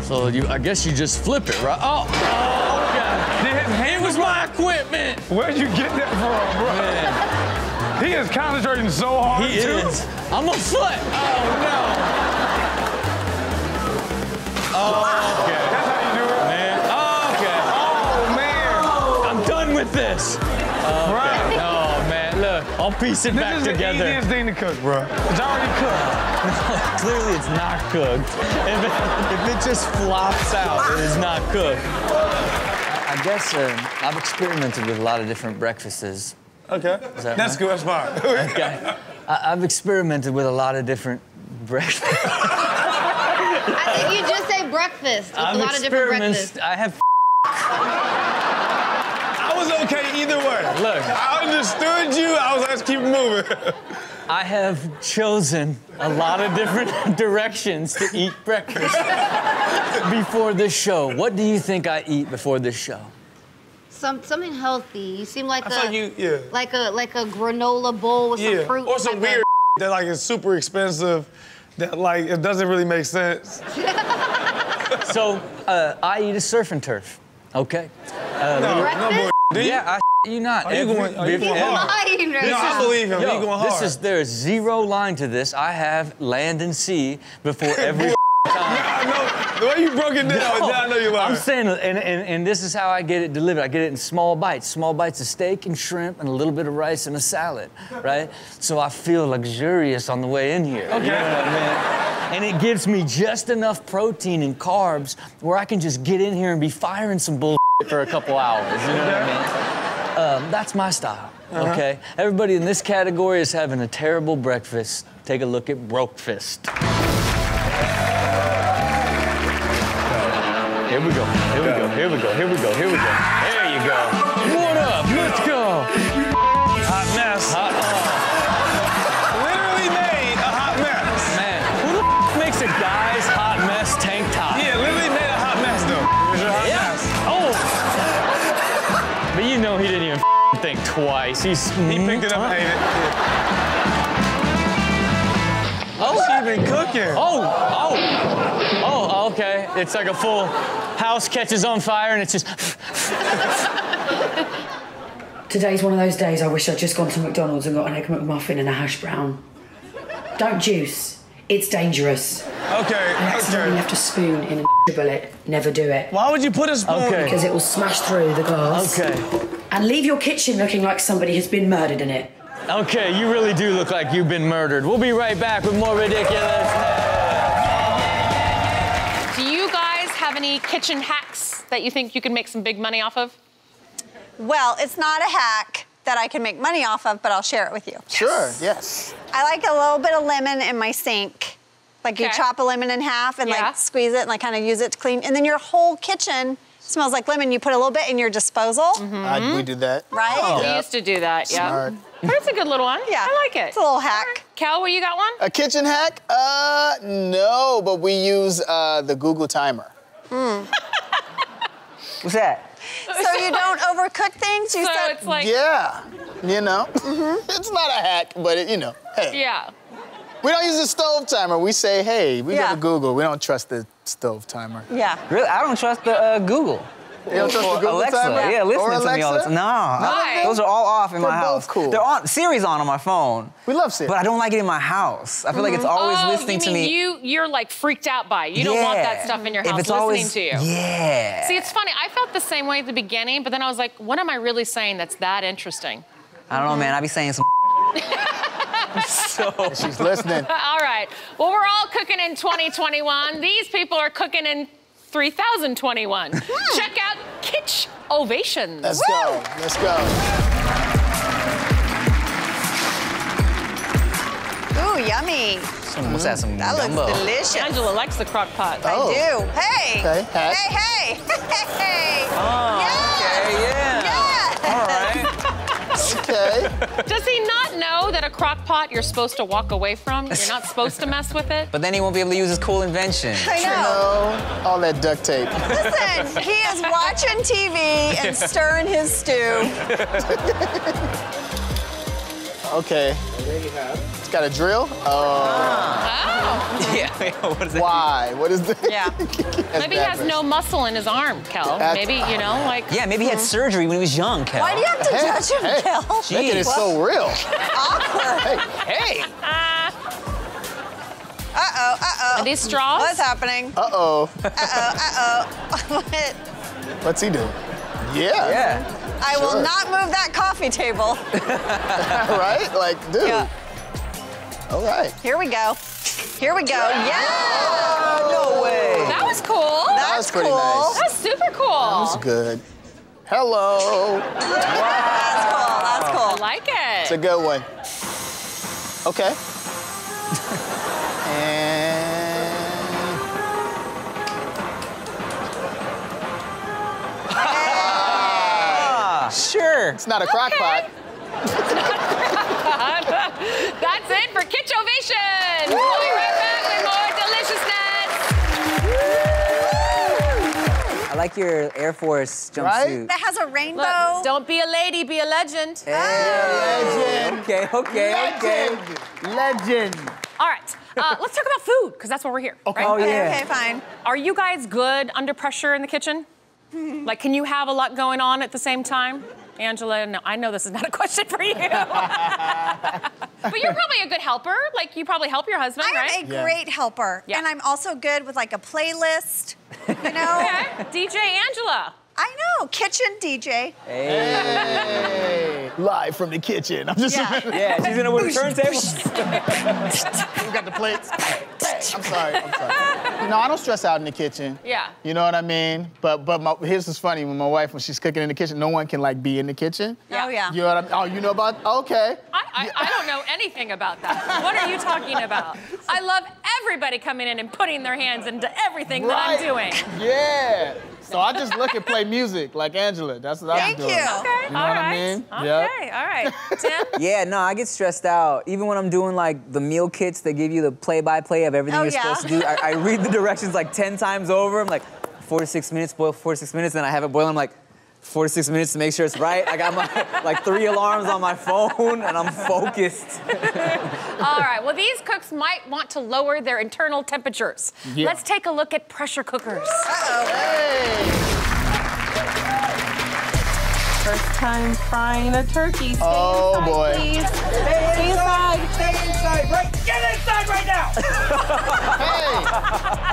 So you, I guess you just flip it, right? Oh, oh God. It was my equipment. Where'd you get that from, bro? Man, He is concentrating so hard he too. is. I'm a foot. Oh no. Oh, okay. Man. Oh, okay. Oh man. I'm done with this. Right. No, Look, I'll piece it This back is the together. easiest thing to cook, bro. It's already cooked. Clearly, it's not cooked. If it, if it just flops out, it is not cooked. I guess uh, I've experimented with a lot of different breakfasts. Okay. Is that That's right? good. That's fine. Okay. I, I've experimented with a lot of different breakfasts. I think you just say breakfast with I've a lot of different breakfasts. experiments- I have. I was okay either way. Look. I understood you. I was like, let's keep moving. I have chosen a lot of different directions to eat breakfast before this show. What do you think I eat before this show? Some something healthy. You seem like I a like you, yeah. like a like a granola bowl with Yeah. some fruit. Or some weird of- that like is super expensive. That like it doesn't really make sense. So uh, I eat a surf and turf. Okay. Uh, No, no boy. Do you? Yeah, I you not. Are you Every- going- are you every- going hard? Lying right No, I now. believe him. Yo, He going hard. this is there is zero line to this. I have land and sea before every. time. I know. The way you broke it down, No, now I know you're lying. I'm saying, and, and, and this is how I get it delivered. I get it in small bites, small bites of steak and shrimp and a little bit of rice and a salad, right? So I feel luxurious on the way in here. Okay. You know what I mean? And it gives me just enough protein and carbs where I can just get in here and be firing some bull for a couple hours. You know what I mean? Um, that's my style. Uh-huh. Okay. Everybody in this category is having a terrible breakfast. Take a look at Brokefist. Here we go. Here we go. Here we go. Here we go. Here we go. There you go. Twice. He's He mm-hmm. picked it up and ate it. Oh, she been cooking. Oh, oh, oh, okay. It's like a full house catches on fire and it's just. Today's one of those days I wish I'd just gone to McDonald's and got an egg McMuffin and a hash brown. Don't juice. It's dangerous. Okay, I accidentally okay. left a spoon in a bullet. Never do it. Why would you put a spoon? Okay. Because it will smash through the glass. Okay. And leave your kitchen looking like somebody has been murdered in it. Okay, you really do look like you've been murdered. We'll be right back with more ridiculous. Do you guys have any kitchen hacks that you think you can make some big money off of? Well, it's not a hack that I can make money off of, but I'll share it with you. Sure, yes. I like a little bit of lemon in my sink. Like you chop a lemon in half and Yeah. like squeeze it and like kind of use it to clean. And then your whole kitchen smells like lemon. You put a little bit in your disposal, I, we do that. right? We used to do that, yeah. Smart. But it's a good little one. Yeah. I like it. It's a little hack. Kel, what you got one? A kitchen hack? Uh, no, but we use uh, the Google timer. What's that? So you don't overcook things? You So said it's like, yeah, you know, it's not a hack, but it, you know, hey, yeah. we don't use a stove timer. We say, hey, we Yeah. go to Google. We don't trust the stove timer. Yeah. Really? I don't trust the uh, Google. You don't trust the Google Alexa. timer? Yeah, listening Or to me all the time. No, Why? those are all off in They're my both house. cool. They're on. Siri's on on my phone, We love Siri. but I don't like it in my house. I feel like it's mm-hmm. always oh, listening you to mean me. you you're like freaked out by it. You don't want that stuff in your If house it's listening always- to you. Yeah. See, it's funny. I felt the same way at the beginning, but then I was like, what am I really saying that's that interesting? I don't know, mm-hmm. man. I be saying some. so She's listening. all right. Well, we're all cooking in 2021. These people are cooking in 3021. Hmm. Check out Kitsch Ovations. Let's go. Let's go. Ooh, yummy. what's that? Some That looks delicious. Angela likes the crock pot. I Oh. do. Hey. Okay, hack. Hey, hey. Hey. Oh, okay, yeah. Yeah. All right. Okay. Does he not know that a crock pot you're supposed to walk away from? You're not supposed to mess with it? But then he won't be able to use his cool invention. I know. know, all that duct tape. Listen, he is watching TV and stirring his stew. Okay. It's got a drill? Oh. Oh. yeah. what is it? Why? What is this? Yeah. Maybe he has no muscle in his arm, Kel. That's- Maybe, you know, like. Yeah, maybe he had hmm. surgery when he was young, Kel. Why do you have to Hey, judge him, hey, Kel? Making it so real. Awkward. Hey, hey. Uh-oh, uh-oh. Are these straws? What's happening? Uh-oh. Uh-oh, uh-oh. What? What's he doing? Yeah. Yeah. I will not move that coffee table. right? Like, dude. Yeah. All right. Here we go. Here we go. Yeah. No way. That was cool. That was pretty cool. nice. That was super cool. That was good. Hello. That's cool. That's cool. I cool. like It's a good one. Okay. and Ah, sure. it's not a crock pot. That's it for Kitsch Ovation. We'll be right back with more deliciousness. I like your Air Force Right? jumpsuit. That has a rainbow. Look, don't be a lady, be a legend. Hey, Legend. Okay, okay, okay. Legend. Legend. All right, uh, let's talk about food because that's why we're here. Okay. Oh, Okay, yeah. okay, fine. Are you guys good under pressure in the kitchen? like, can you have a lot going on at the same time? Angela, no, I know this is not a question for you. but you're probably a good helper. Like, you probably help your husband, I right? am a great helper, Yeah. and I'm also good with like a playlist. You know, Okay. DJ Angela. I know kitchen DJ. Hey. Live from the kitchen. I'm just Yeah. Yeah, she's in it with a turntable. we got the plates. I'm sorry. I'm sorry. You know, I don't stress out in the kitchen. Yeah. You know what I mean? But but my, here's what's funny. When my wife, when she's cooking in the kitchen, no one can like be in the kitchen. Yeah. Oh yeah. You know what I mean? Oh, you know about? Okay. I, I, I don't know anything about that. What are you talking about? I love everybody coming in and putting their hands into everything that I'm doing. Yeah. So I just look and play music like Angela. That's what Thank I'm doing. Thank you. Okay, You know all what I mean? Okay, Yep. all right. Tim? Yeah, no, I get stressed out. Even when I'm doing like the meal kits, they give you the play-by-play of everything Oh, you're yeah. supposed to do. I, I read the directions like 10 times over. I'm like, four to six minutes, boil four to six minutes, and I have it boil. I'm like, four to six minutes to make sure it's right. I got my like three alarms on my phone, and I'm focused. All right, well, these cooks might want to lower their internal temperatures. Yeah. Let's take a look at pressure cookers. First time frying a turkey. Stay Oh, inside, boy. Please. Stay inside. Stay inside, right? Get inside right now!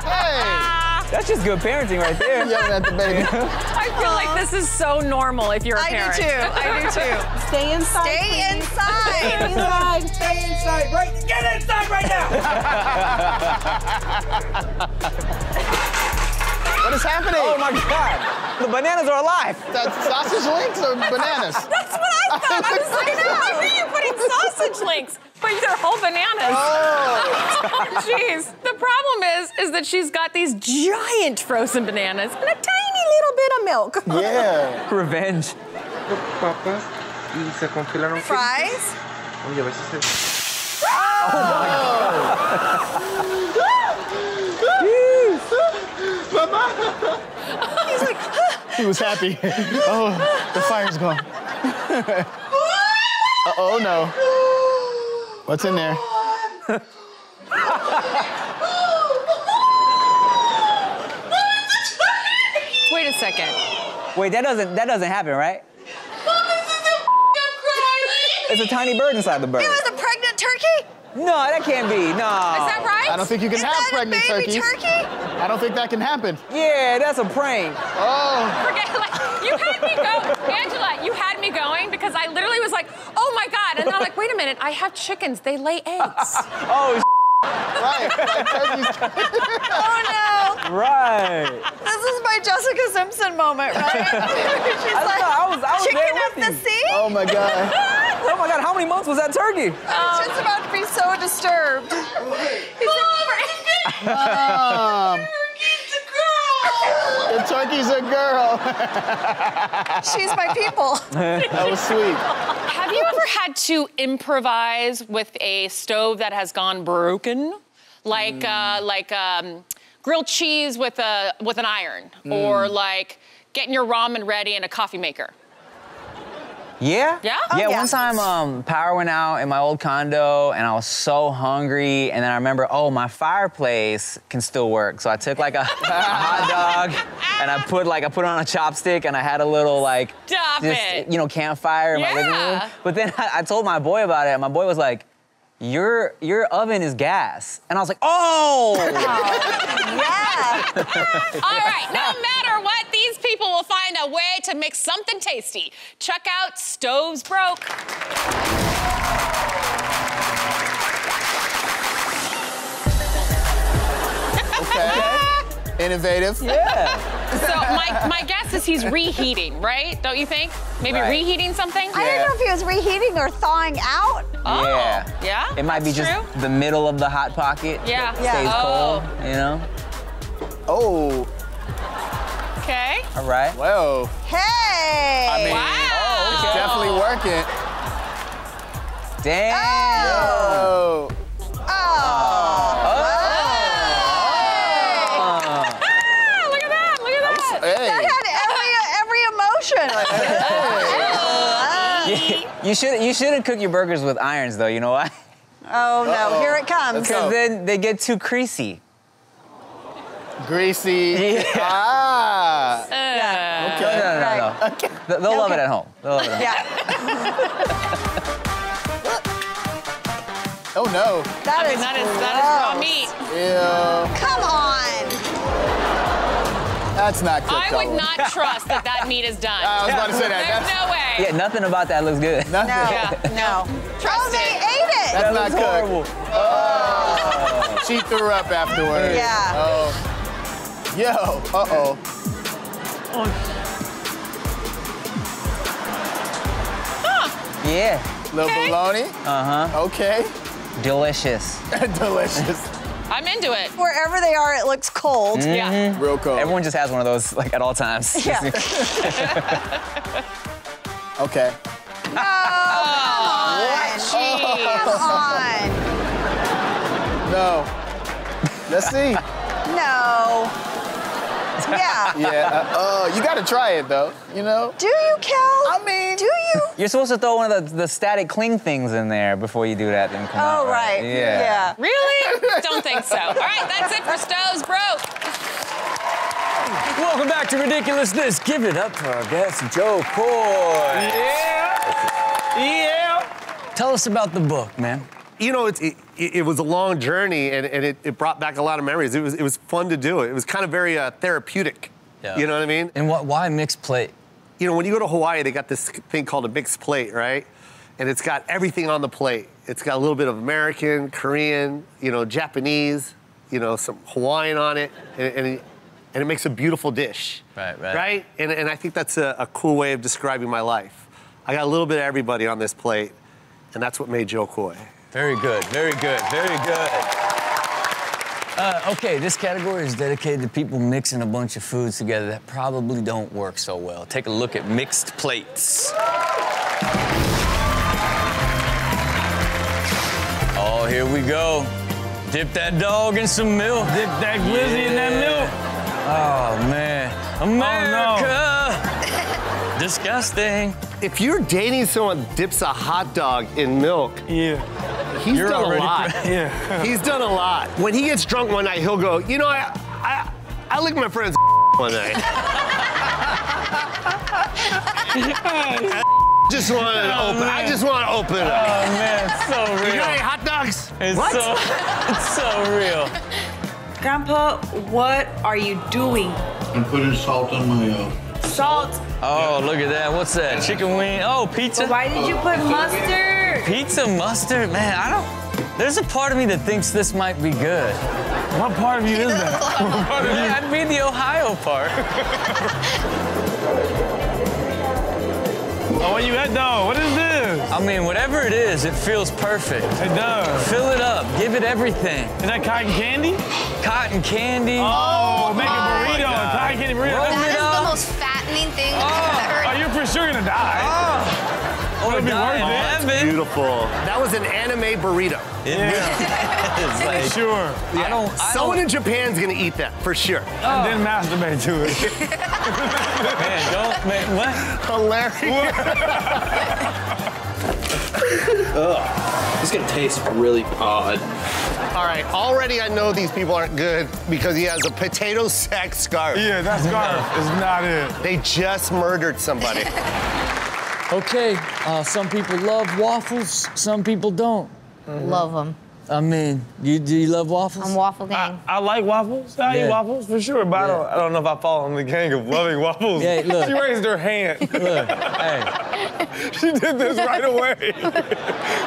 Hey. That's just good parenting right there. Yelling at the baby. I feel like this is so normal if you're a I parent. I do too. I do too. Stay inside. Stay please. inside. Stay inside. Stay inside, right? Get inside right now! What is happening? Oh my God, the bananas are alive. That's sausage links or bananas? That's what I thought. I was like, no, I think you're putting sausage links, but they're whole bananas. Oh. oh, jeez. the problem is, is that she's got these giant frozen bananas and a tiny little bit of milk. Yeah. Revenge. papas y se congelan un Fries. Oye, a ver si. He's like, He was happy. oh, the fire's gone. oh no. What's in there? Wait a second. Wait, that doesn't that doesn't happen, right? There's a tiny bird inside the bird. it was a pregnant turkey. No, that can't be. No. Is that right? I don't think you can Is have that a pregnant baby turkeys. turkey? I don't think that can happen. Yeah, that's a prank. Oh. Forget, like, you had me go, Angela, you had me going because I literally was like, my God. And then I'm like, wait a minute, I have chickens. They lay eggs. Oh, Right. Oh no. right. This is my Jessica Simpson moment, right? She's I like, know, I was- I was chicken there with the you. sea. Oh my god. Oh my God, how many months was that turkey? I'm just about to be so disturbed. Mom. The turkey's a girl. She's my people. that was sweet. Have you ever had to improvise with a stove that has gone broken? Like, uh, like um, grilled cheese with a with an iron, or like getting your ramen ready in a coffee maker. Yeah? Yeah? yeah, Oh, yeah. one time um, power went out in my old condo and I was so hungry. And then I remember, oh, my fireplace can still work. So I took like a, a hot dog and I put like, I put it on a chopstick and I had a little like, Stop just, it. you know, campfire in my living room. But then I, I told my boy about it and my boy was like, your, your oven is gas. And I was like, oh! yeah. All right, no matter what, these people will find a way to mix something tasty. Check out Stoves Broke. Okay. Innovative. Yeah. So my, my guess is he's reheating, right? Don't you think? Maybe Right. reheating something? I didn't know if he was reheating or thawing out. Oh, yeah. yeah? It might be That's just true. the middle of the hot pocket. Yeah. Stays Yeah. cold, oh. you know? Oh. Okay. All right. Whoa. Hey! I mean, Wow. it's definitely working. Damn. Oh. Ah, look at that, look at that. That had every every emotion. You, you should you shouldn't cook your burgers with irons though. You know why? Oh no, Uh-oh. here it comes. Because then they get too creasy. Greasy. Yeah. Ah. Uh, No, no, no, no. no. They- They'll love it at home. They'll love it at home. Yeah. Oh no. That I mean, is that is, that is raw meat. Ew. Come on. That's not cooked. I would not trust that that meat is done. I was about to say that. There's That's- no way. Yeah, nothing about that looks good. No, Nothing. Yeah. no. Trust oh, they ate it. That's That not looks cooked. horrible. Oh. she threw up afterwards. Yeah. Oh. Yo. Uh oh. oh. Yeah. Little Okay. bologna. Uh huh. Okay. Delicious. Delicious. I'm into it. Wherever they are, it looks cold. Yeah. Real cold. Everyone just has one of those like at all times. Yeah. Okay. Oh, come on. Jeez. Come on. No. Let's see. No. Yeah. Yeah. Uh, oh, you got to try it though. You know. Do you, Kel? I mean, do you? You're supposed to throw one of the, the static cling things in there before you do that. Then come out, Oh, right. Yeah. Yeah. Really? Don't think so. All right, that's it for Stoves Broke. Welcome back to Ridiculousness. Give it up for our guest, Jo Koy. Yeah. Yeah. Tell us about the book, man. You know, it's, it, it was a long journey and, and it, it brought back a lot of memories. It was, it was fun to do it. It was kind of very uh, therapeutic. Yeah. You know what I mean? And what, why mixed plate? You know, when you go to Hawaii, they got this thing called a mixed plate, right? And it's got everything on the plate. It's got a little bit of American, Korean, you know, Japanese, you know, some Hawaiian on it, and, and, it, and it makes a beautiful dish. Right, right. Right? And, and I think that's a, a cool way of describing my life. I got a little bit of everybody on this plate, and that's what made Jo Koy. Very good, very good, very good. Uh, okay, this category is dedicated to people mixing a bunch of foods together that probably don't work so well. Take a look at mixed plates. Oh, here we go. Dip that dog in some milk. Dip that glizzy in that milk. Oh, man. America! Disgusting. If you're dating someone that dips a hot dog in milk, Yeah. he's You're done a lot. pre- Yeah. He's done a lot. When he gets drunk one night, he'll go, you know, I, I, I licked my friend's one night. I just want to Oh, open. I just want to open it Oh, man, it's so real. You got any hot dogs? It's what? so, it's so real. Grandpa, what are you doing? I'm putting salt on my uh, Salt. Oh, look at that. What's that? Chicken wing? Oh, pizza? But why did you put mustard? Pizza mustard? Man, I don't. There's a part of me that thinks this might be good. What part of you is that? What part of you? I'd be the Ohio part. Oh, where you at though? What is this? I mean, whatever it is, it feels perfect. It does. Fill it up. Give it everything. Is that cotton candy? Cotton candy. Oh, make a oh burrito, cotton candy die. Oh, It'll be die in worth it. Beautiful. That was an anime burrito. It Yeah. For Like, sure. I don't. I Someone don't in Japan's gonna eat that for sure. Oh. And then masturbate to it. man, don't make what? Hilarious. It's gonna taste really odd. All right, already I know these people aren't good because he has a potato sack scarf. yeah, that scarf is not it. They just murdered somebody. Okay, uh, some people love waffles, some people don't. Love them. I mean, you do you love waffles? I'm waffle gang. I like waffles. I Yeah. eat waffles for sure, but I don't. I don't know if I fall in the gang of loving waffles. Yeah, look. She raised her hand. Look, hey, she did this right away.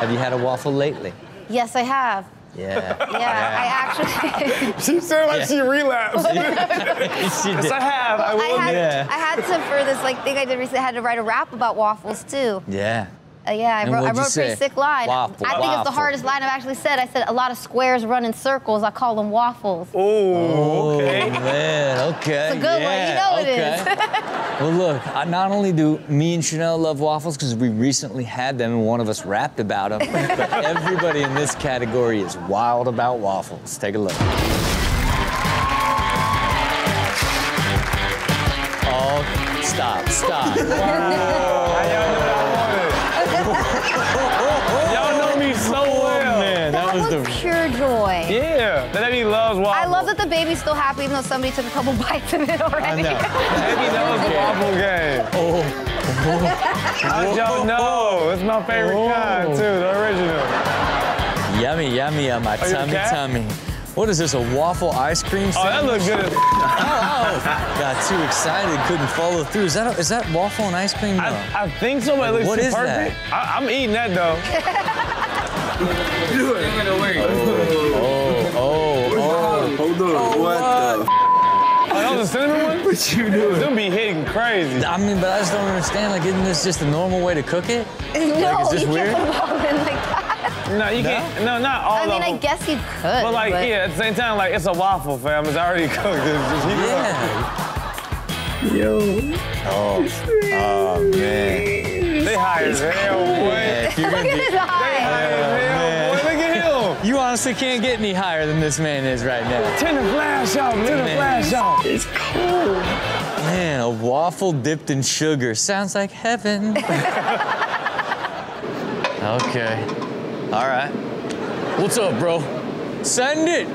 have you had a waffle lately? Yes, I have. Yeah. Yeah, I actually. she said like she relapsed. she yes, did. I have. I will I had, admit. Yeah. I had to for this like thing I did recently. I had to write a rap about waffles too. Yeah. Uh, yeah, I And wrote, I wrote a pretty sick line. Waffle, I think it's the hardest line I've actually said. I said a lot of squares run in circles. I call them waffles. Oh, okay. man, okay. It's a good one. You know it okay. is. Well, look, I, not only do me and Chanel love waffles because we recently had them and one of us rapped about them, but everybody in this category is wild about waffles. Take a look. Oh, stop, stop. Y'all Pure joy. Yeah, that baby loves waffles. I love that the baby's still happy even though somebody took a couple bites of it already. know. Baby knows the waffle game. Oh. How'd y'all oh. know? It's my favorite oh. kind too, the original. Yummy, yummy on my Are tummy, tummy. What is this, a waffle ice cream sandwich? Oh, that looks good. as- oh, oh, got too excited, couldn't follow through. Is that, a, is that waffle and ice cream? No. I, I think so, but it looks What too is perfect. I, I'm eating that though. Oh, oh, oh. Hold on. what the? Oh, that was a cinnamon one? What you doing? Them be hitting crazy. I mean, but I just don't understand. Like, isn't this just the normal way to cook it? no, Like, is this you weird? can't put them like that. No, you can't. No, not all I mean, of I guess you could. But like, but- yeah, at the same time, like it's a waffle, fam. It's already cooked. It's just heat. Yeah. Yo. Oh, oh man. They high as hell, boy. Yeah, if you're Look at be- his They eyes. high as hell, boy. Look at him. You honestly can't get any higher than this man is right now. Turn the flash off. Turn the Man. flash off. It's cold. Man, a waffle dipped in sugar sounds like heaven. okay. All right. What's up, bro? Send it.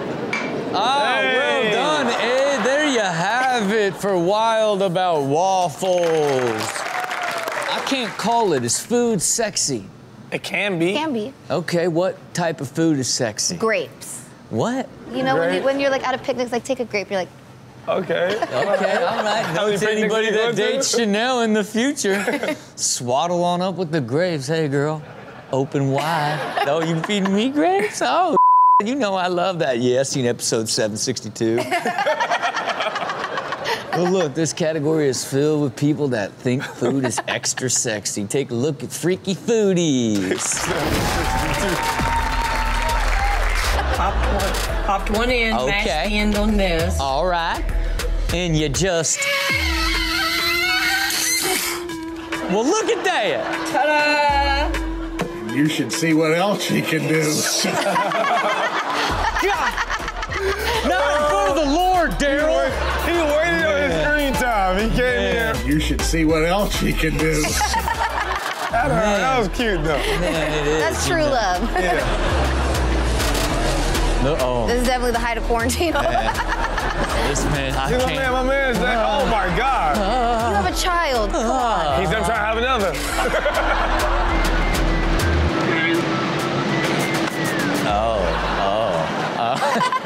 Ah, Hey. well done. Hey, there you have it for Wild About Waffles. I can't call it. Is food sexy? It can be. Can be. Okay, what type of food is sexy? Grapes. What? You know, when, you, when you're like at a picnic, like take a grape, you're like, Okay. Okay, all right. How many Note to anybody you go that to? dates Chanel in the future, swaddle on up with the grapes. Hey, girl, open wide. oh, you feeding me grapes? Oh, you know I love that. Yeah, I seen episode 762. Well, look, this category is filled with people that think food is extra sexy. Take a look at freaky foodies. Popped one, popped one in, mashed Okay. the end on this. All right. And you just. Well, look at that. Ta-da! You should see what else she can do. God! Not in front of the Lord, Daryl. He waited on his screen time. He came here. You should see what else she can do. That, that was cute though. Man, that's true love. No, oh, this is definitely the height of quarantine. this man, I See my man, can't. my man's like, uh. oh my God. Uh. you have a child. Come on. He's them trying to have another. Oh, oh. oh.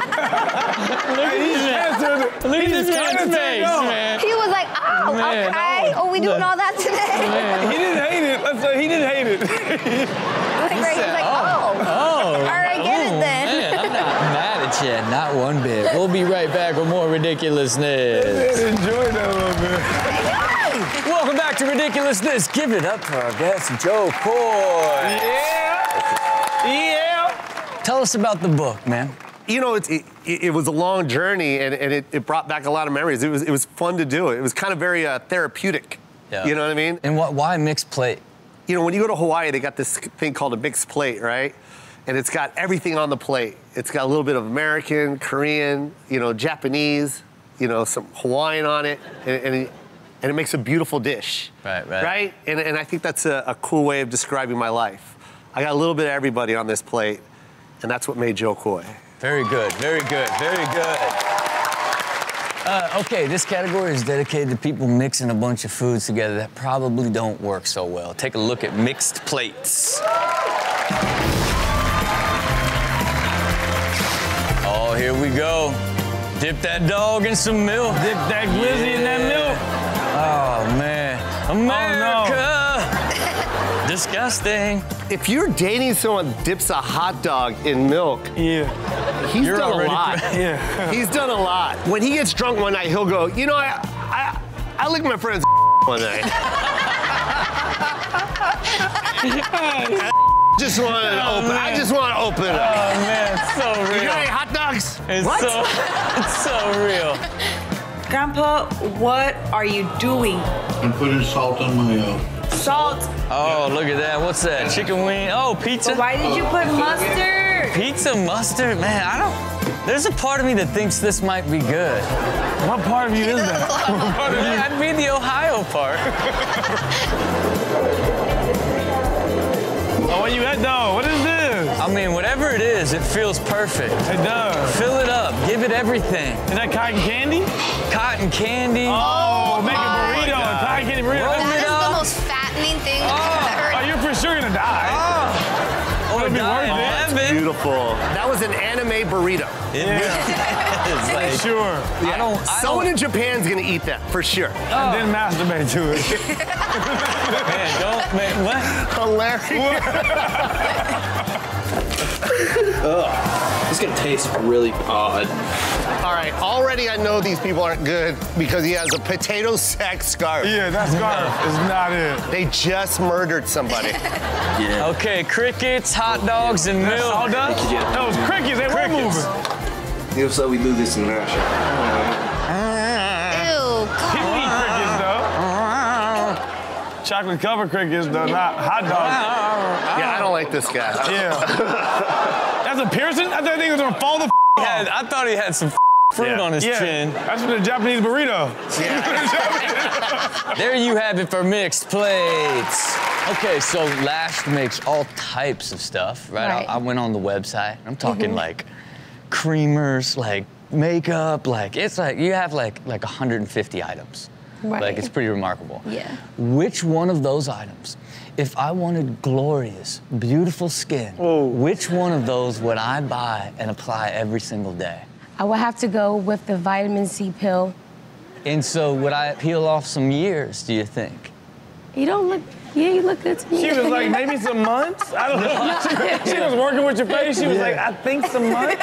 Look at this man. Look at this man's face, man. He was like, oh, Man, okay. oh, Oh, we doing look. all that today? He didn't hate it. Let's say he didn't hate it. Like, right, he was like, oh oh, oh. oh. All right, get it oh, then. Man, I'm not mad at you, not one bit. We'll be right back with more ridiculousness. Enjoy that a little bit. Welcome back to Ridiculousness. Give it up for our guest, Jo Koy. Yeah. Yeah. Tell us about the book, man. You know, it's, it, it was a long journey and, and it, it brought back a lot of memories. It was, it was fun to do. It was kind of very uh, therapeutic. Yeah. You know what I mean? And what, why mixed plate? You know, when you go to Hawaii, they got this thing called a mixed plate, right? And it's got everything on the plate. It's got a little bit of American, Korean, you know, Japanese, you know, some Hawaiian on it, and, and, it, and it makes a beautiful dish. Right, right. Right? And, and I think that's a, a cool way of describing my life. I got a little bit of everybody on this plate, and that's what made Jo Koy. Very good, very good, very good. Uh, okay, this category is dedicated to people mixing a bunch of foods together that probably don't work so well. Take a look at mixed plates. Oh, here we go. Dip that dog in some milk. Dip that glizzy in that milk. Oh man, America. Disgusting. If you're dating someone that dips a hot dog in milk, yeah, he's You're done a lot. pre- yeah. he's done a lot. When he gets drunk one night, he'll go, you know, I, I, I licked my friend's one night. just want to Oh, open. I just want to open it. Oh man, it's so real. You got any hot dogs? It's what? so it's so real. Grandpa, what are you doing? I'm putting salt on my uh, Salt. Oh, look at that. What's that? Chicken wing. Oh, pizza. But why did you put mustard? Pizza mustard, man. I don't. There's a part of me that thinks this might be good. What part of you is that? What part of you? I'd be the Ohio part. Oh, what you at though? What is this? I mean, whatever it is, it feels perfect. It does. Fill it up. Give it everything. Is that cotton candy? Cotton candy. Oh, make a my burrito, Beautiful. That was an anime burrito. It Yeah. is. Like, Sure. I don't. I Someone don't in Japan's gonna eat that for sure. And then masturbate to it. man, don't man, what? Hilarious. Ugh. This is gonna taste really odd. All right, already I know these people aren't good because he has a potato sack scarf. yeah, that scarf is not it. They just murdered somebody. Yeah. Okay, crickets, hot dogs, and That's all milk. done? Yeah. Those crickets, they were Crickets. moving. Here's how we do this in Russia. Chocolate covered crickets though, not hot dogs. Yeah, I don't like this guy. Yeah. That's a Pearson? I thought that thing was gonna fall the He had- I thought he had some fruit Yeah. on his yeah. chin. That's from the Japanese burrito. There you have it for mixed plates. Okay, so Lash makes all types of stuff, right? Right. I, I went on the website. I'm talking mm-hmm. like creamers, like makeup, like it's like you have like like 150 items. Right. Like it's pretty remarkable. Yeah. Which one of those items, if I wanted glorious, beautiful skin, which one of those would I buy and apply every single day? I would have to go with the vitamin C pill. And so would I peel off some years, do you think? You don't look, yeah, you look good to me. She was like, maybe some months? I don't know. She, she was working with your face. She was like, I think some months.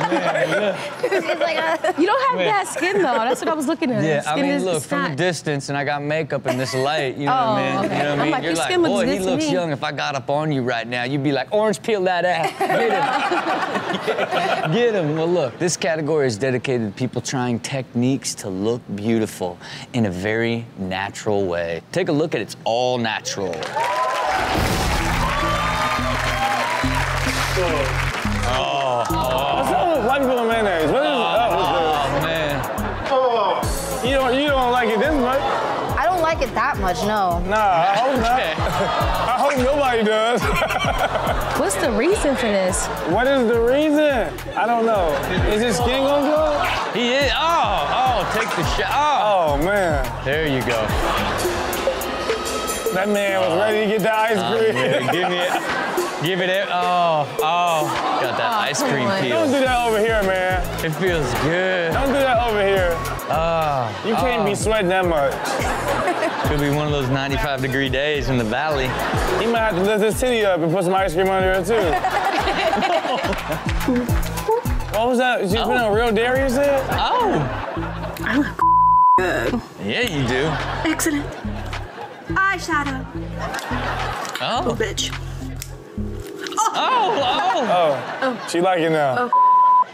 Uh, you don't have bad skin though. That's what I was looking at. Yeah, Skin I mean, is- look, it's from a not- distance, and I got makeup in this light, you know Oh, what I mean? okay. You know what I I'm mean? like, You're your like, skin looks boy, good he looks me." young. If I got up on you right now, you'd be like, orange, peel that ass. Get him. Get him. Well, look, this category is dedicated to people trying techniques to look beautiful in a very natural way. Take a look at it. It's all natural. Oh, What's up with white people and mayonnaise? What is up with oh, man. this? You don't, you don't like it this much? I don't like it that much, no. Nah, I hope not. I hope nobody does. What's the reason for this? what is the reason? I don't know. Is his skin gonna glow? He is. Oh, oh, take the shot. Oh. Oh, man. There you go. That man was ready to get the ice Oh, cream. yeah, give me it. Give it. a- Oh, oh. Got that Oh, ice cream on. Don't do that over here, man. It feels good. Don't do that over here. Oh, You can't be ah. sweating that much. could be one of those 95 degree days in the valley. He might have to lift his titty up and put some ice cream under it, too. what was that? You put on oh. real dairy, you said? Oh, I look good. yeah, you do. Excellent. Eyeshadow. Oh, Bitch. oh, oh, Oh, oh. she like it now. oh.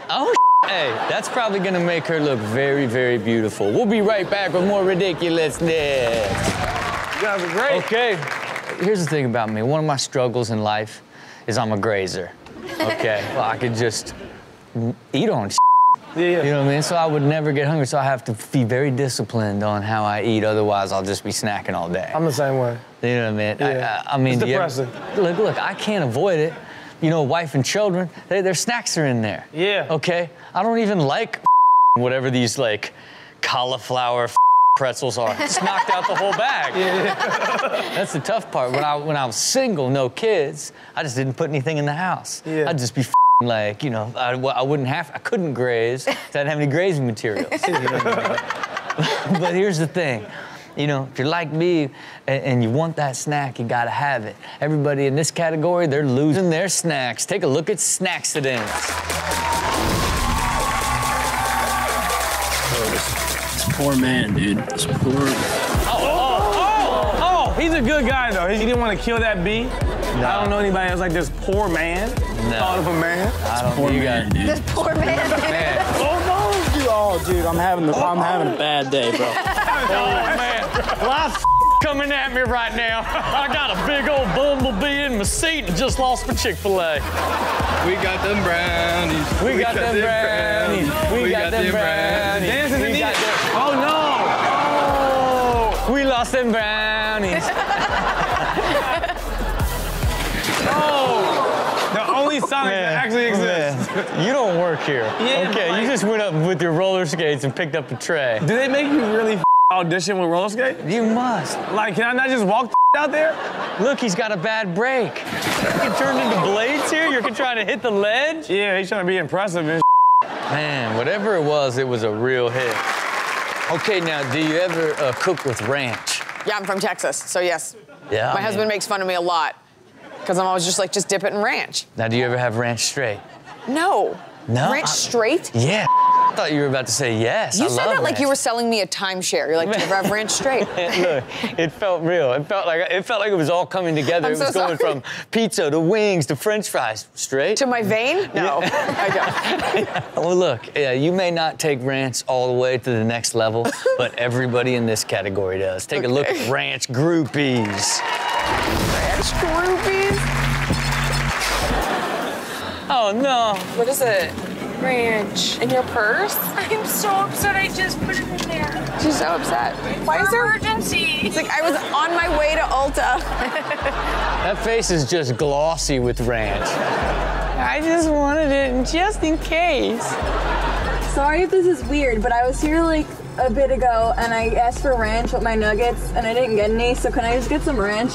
oh hey, that's probably gonna make her look very, very beautiful. We'll be right back with more ridiculousness. You guys are great. Okay, here's the thing about me. One of my struggles in life is I'm a grazer. Okay, well, I could just eat on Yeah, yeah. You know what I mean? So I would never get hungry. So I have to be very disciplined on how I eat. Otherwise, I'll just be snacking all day. I'm the same way. You know what I mean? I- Yeah. I, I mean, It's you ever- depressing. look, look, I can't avoid it. You know, wife and children, they, their snacks are in there. Yeah. Okay? I don't even like whatever these like cauliflower pretzels are. Just knocked out the whole bag. That's the tough part. When I when I was single, no kids, I just didn't put anything in the house. Yeah. I'd just be like, you know, I, I wouldn't have, I couldn't graze. I didn't have any grazing materials. you know I mean? but here's the thing. You know, if you're like me and, and you want that snack, you gotta have it. Everybody in this category, they're losing their snacks. Take a look at Snackcidents. Oh, this poor man, dude. This poor. Oh, oh, oh, oh, he's a good guy though. He didn't want to kill that bee. I don't know anybody else like this poor man. No. Thought of a man. I don't Poor you man, got dude. This poor man. Oh no! Oh, dude, I'm having the, oh, I'm oh. having a bad day, bro. Oh man, life's coming at me right now. I got a big old bumblebee in my seat and just lost my Chick-fil-A. We got them brownies. We, got, them brownies. We, got, them brownies. Dancing in the- Oh no! Oh. We lost them brownies. You don't work here. Yeah, okay, but you just went up with your roller skates and picked up a tray. Do they make you really f- audition with roller skates? You must. Like, can I not just walk the out there? Look, he's got a bad break. You turned into blades here? You're trying to hit the ledge? Yeah, he's trying to be impressive and Man, whatever it was, it was a real hit. Okay, now, do you ever uh, cook with ranch? Yeah, I'm from Texas, so yes. Yeah. My I husband makes fun of me a lot because I'm always just like, just dip it in ranch. Now, do you ever have ranch straight? No. No, Ranch I- straight? Yeah. I thought you were about to say yes. You I said that like you were selling me a timeshare. You're like, do you have ranch straight? Look, it felt real. It felt like it felt like it was all coming together. I'm it so was going sorry. from pizza to wings to French fries. Straight. to my vein? No, I don't. Well, look, yeah, you may not take ranch all the way to the next level, but everybody in this category does. Take a look at ranch groupies. Ranch groupies? Oh no. What is it? Ranch. In your purse? I'm so upset I just put it in there. She's so upset. Why is there emergency? It's like I was on my way to Ulta. That face is just glossy with ranch. I just wanted it just in case. Sorry if this is weird, but I was here like a bit ago and I asked for ranch with my nuggets and I didn't get any, so can I just get some ranch?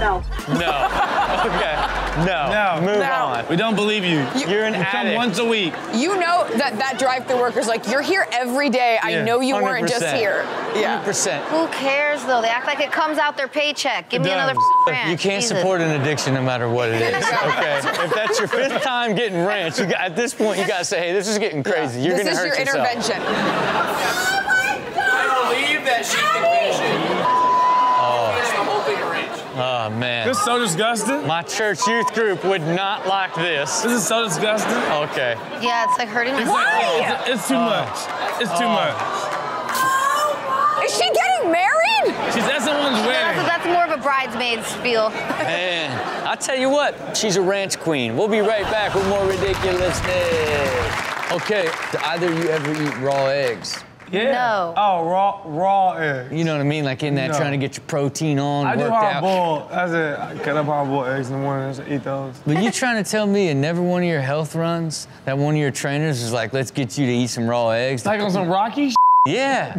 No. No. Okay. No. No. Move No. on. We don't believe you. You, are an You come once a week. You know that that drive-through worker's like, you're here every day. I know you weren't just here. Yeah. 100%. Who cares though? They act like it comes out their paycheck. Give me It another ranch. You can't Jesus. support an addiction no matter what it is. Okay. if that's your fifth time getting ranch, you got, at this point you gotta say, hey, this is getting crazy. You're this gonna hurt yourself. This is hurt your yourself. intervention. I believe that she convention. Oh. the whole thing arranged. Oh man. This is so disgusting. My church youth group would not like this. This is so disgusting. Okay. Yeah, it's like hurting my It's, like, stomach. it's, it's too oh. much. It's too Oh. much. Is she getting married? She's at someone's That's, wedding. that's more of a bridesmaid's feel. Man, I tell you what, she's a ranch queen. We'll be right back with more ridiculousness. Okay, do either of you ever eat raw eggs? Yeah. No. Oh, raw, raw egg. You know what I mean? Like in that No. trying to get your protein on, I do worked hard out. boiled. I said, I cut up hard boiled eggs in the morning and just eat those. But you trying to tell me in never one of your health runs that one of your trainers is like, let's get you to eat some raw eggs? Like on some Rocky sh- Yeah.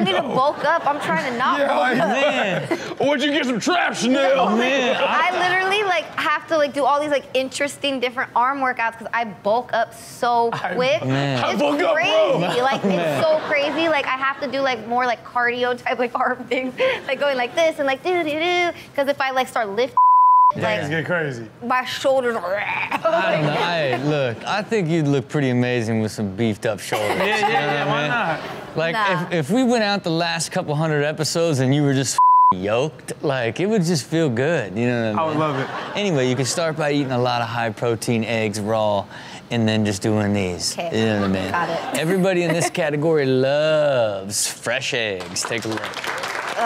I need to bulk up. I'm trying to not Yeah, bulk like- up. Man. Would you get some traps, Chanel? Oh, man. I literally like have to like do all these like interesting different arm workouts because I bulk up so quick. Man. I It's bulk up, crazy. bro. Like Man. it's so crazy. Like I have to do like more like cardio type like arm things, like going like this and like do do do. Because if I like start lifting, Things like get crazy. my shoulders are. I don't know. Hey, look, I think you'd look pretty amazing with some beefed up shoulders. Yeah, You yeah, know yeah. Why mean? not? Like, Nah. if, if we went out the last couple hundred episodes and you were just yoked, like, it would just feel good. You know what I I would love it. Anyway, you can start by eating a lot of high protein eggs raw and then just doing these. Okay. You know what I mean? Got it. Everybody in this category loves fresh eggs. Take a look. Throw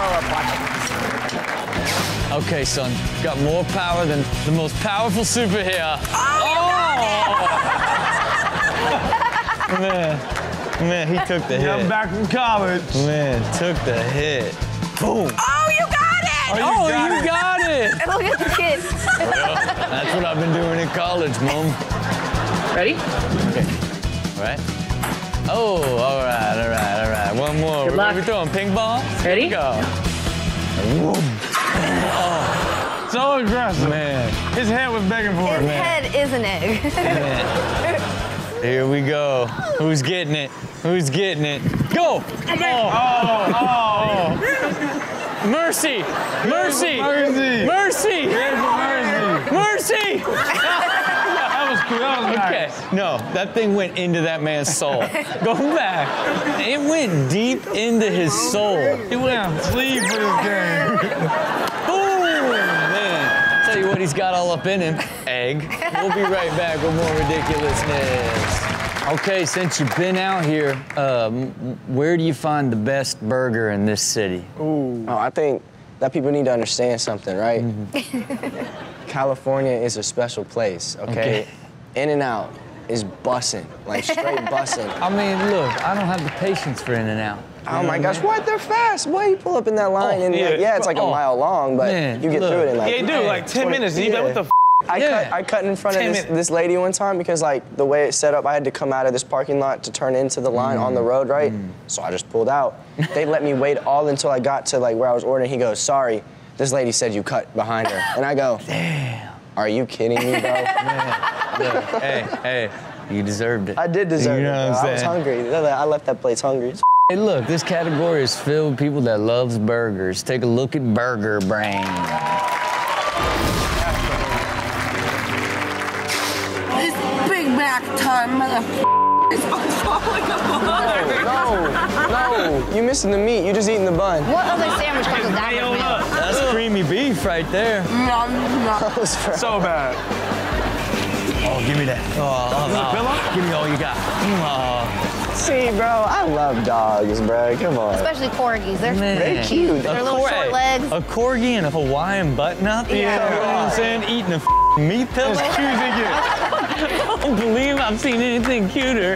up watching this. Okay, son, got more power than the most powerful super here. Oh! oh! man, man, he took the Yeah, I'm back from college. Man, took the hit. Boom. Oh, you got it! Oh, you Oh, got you it. got it. And look at the kid. That's what I've been doing in college, mom. Ready? Okay. All right. Oh, all right, all right, all right. One more. Good We're luck. throwing ping pong. Ready? Here we go. Whoom. Oh. So aggressive. Man. His head was begging for it. His head is an egg. Here we go. Who's getting it? Who's getting it? Go! Oh, oh, oh. Mercy! Mercy! Mercy. Mercy! Here's mercy. Mercy! That was cool. That was Okay, no, that thing went into that man's soul. Go back. It went deep into his soul. He went on sleep for this game. Boom! Man, tell you what he's got all up in him. Egg. We'll be right back with more ridiculousness. Okay, since you've been out here, um, where do you find the best burger in this city? Oh, I think that people need to understand something, right? California is a special place, okay? Okay. In-N-Out is bussing, like straight bussing. I mean, look, I don't have the patience for In-N-Out. Oh my gosh, what? They're fast. Boy, you pull up in that line oh, and yeah. like, yeah, it's like a Oh, mile long, but man, you get look. through it in like Yeah, dude, like 10 minutes. You got what the f- I Yeah. cut I cut in front of this, this lady one time because like the way it's set up, I had to come out of this parking lot to turn into the line on the mm. road, right? Mm. So I just pulled out. they let me wait all until I got to like where I was ordering. He goes, sorry, this lady said you cut behind her. And I go, damn. Are you kidding me, bro? Look, hey, hey, you deserved it. I did deserve You know it. what. I'm I was hungry. I left that place hungry. Hey, look, this category is filled with people that loves burgers. Take a look at Burger Brain. It's Big Mac time, motherfucker. It's falling apart. No, no, You're missing the meat. You're just eating the bun. what other sandwich comes with that? That's creamy beef right there. Nom, nom. so bad. Oh, give me that. Oh, oh, oh. Give me all you got. Oh, See, bro, I love dogs, bro. Come on. Especially corgis. They're man. They're cute. Their A little cor- short legs. A corgi and a Hawaiian button-up. Yeah. You know what I'm saying? Eating a f- meat pillow. As cute as. I don't believe I've seen anything cuter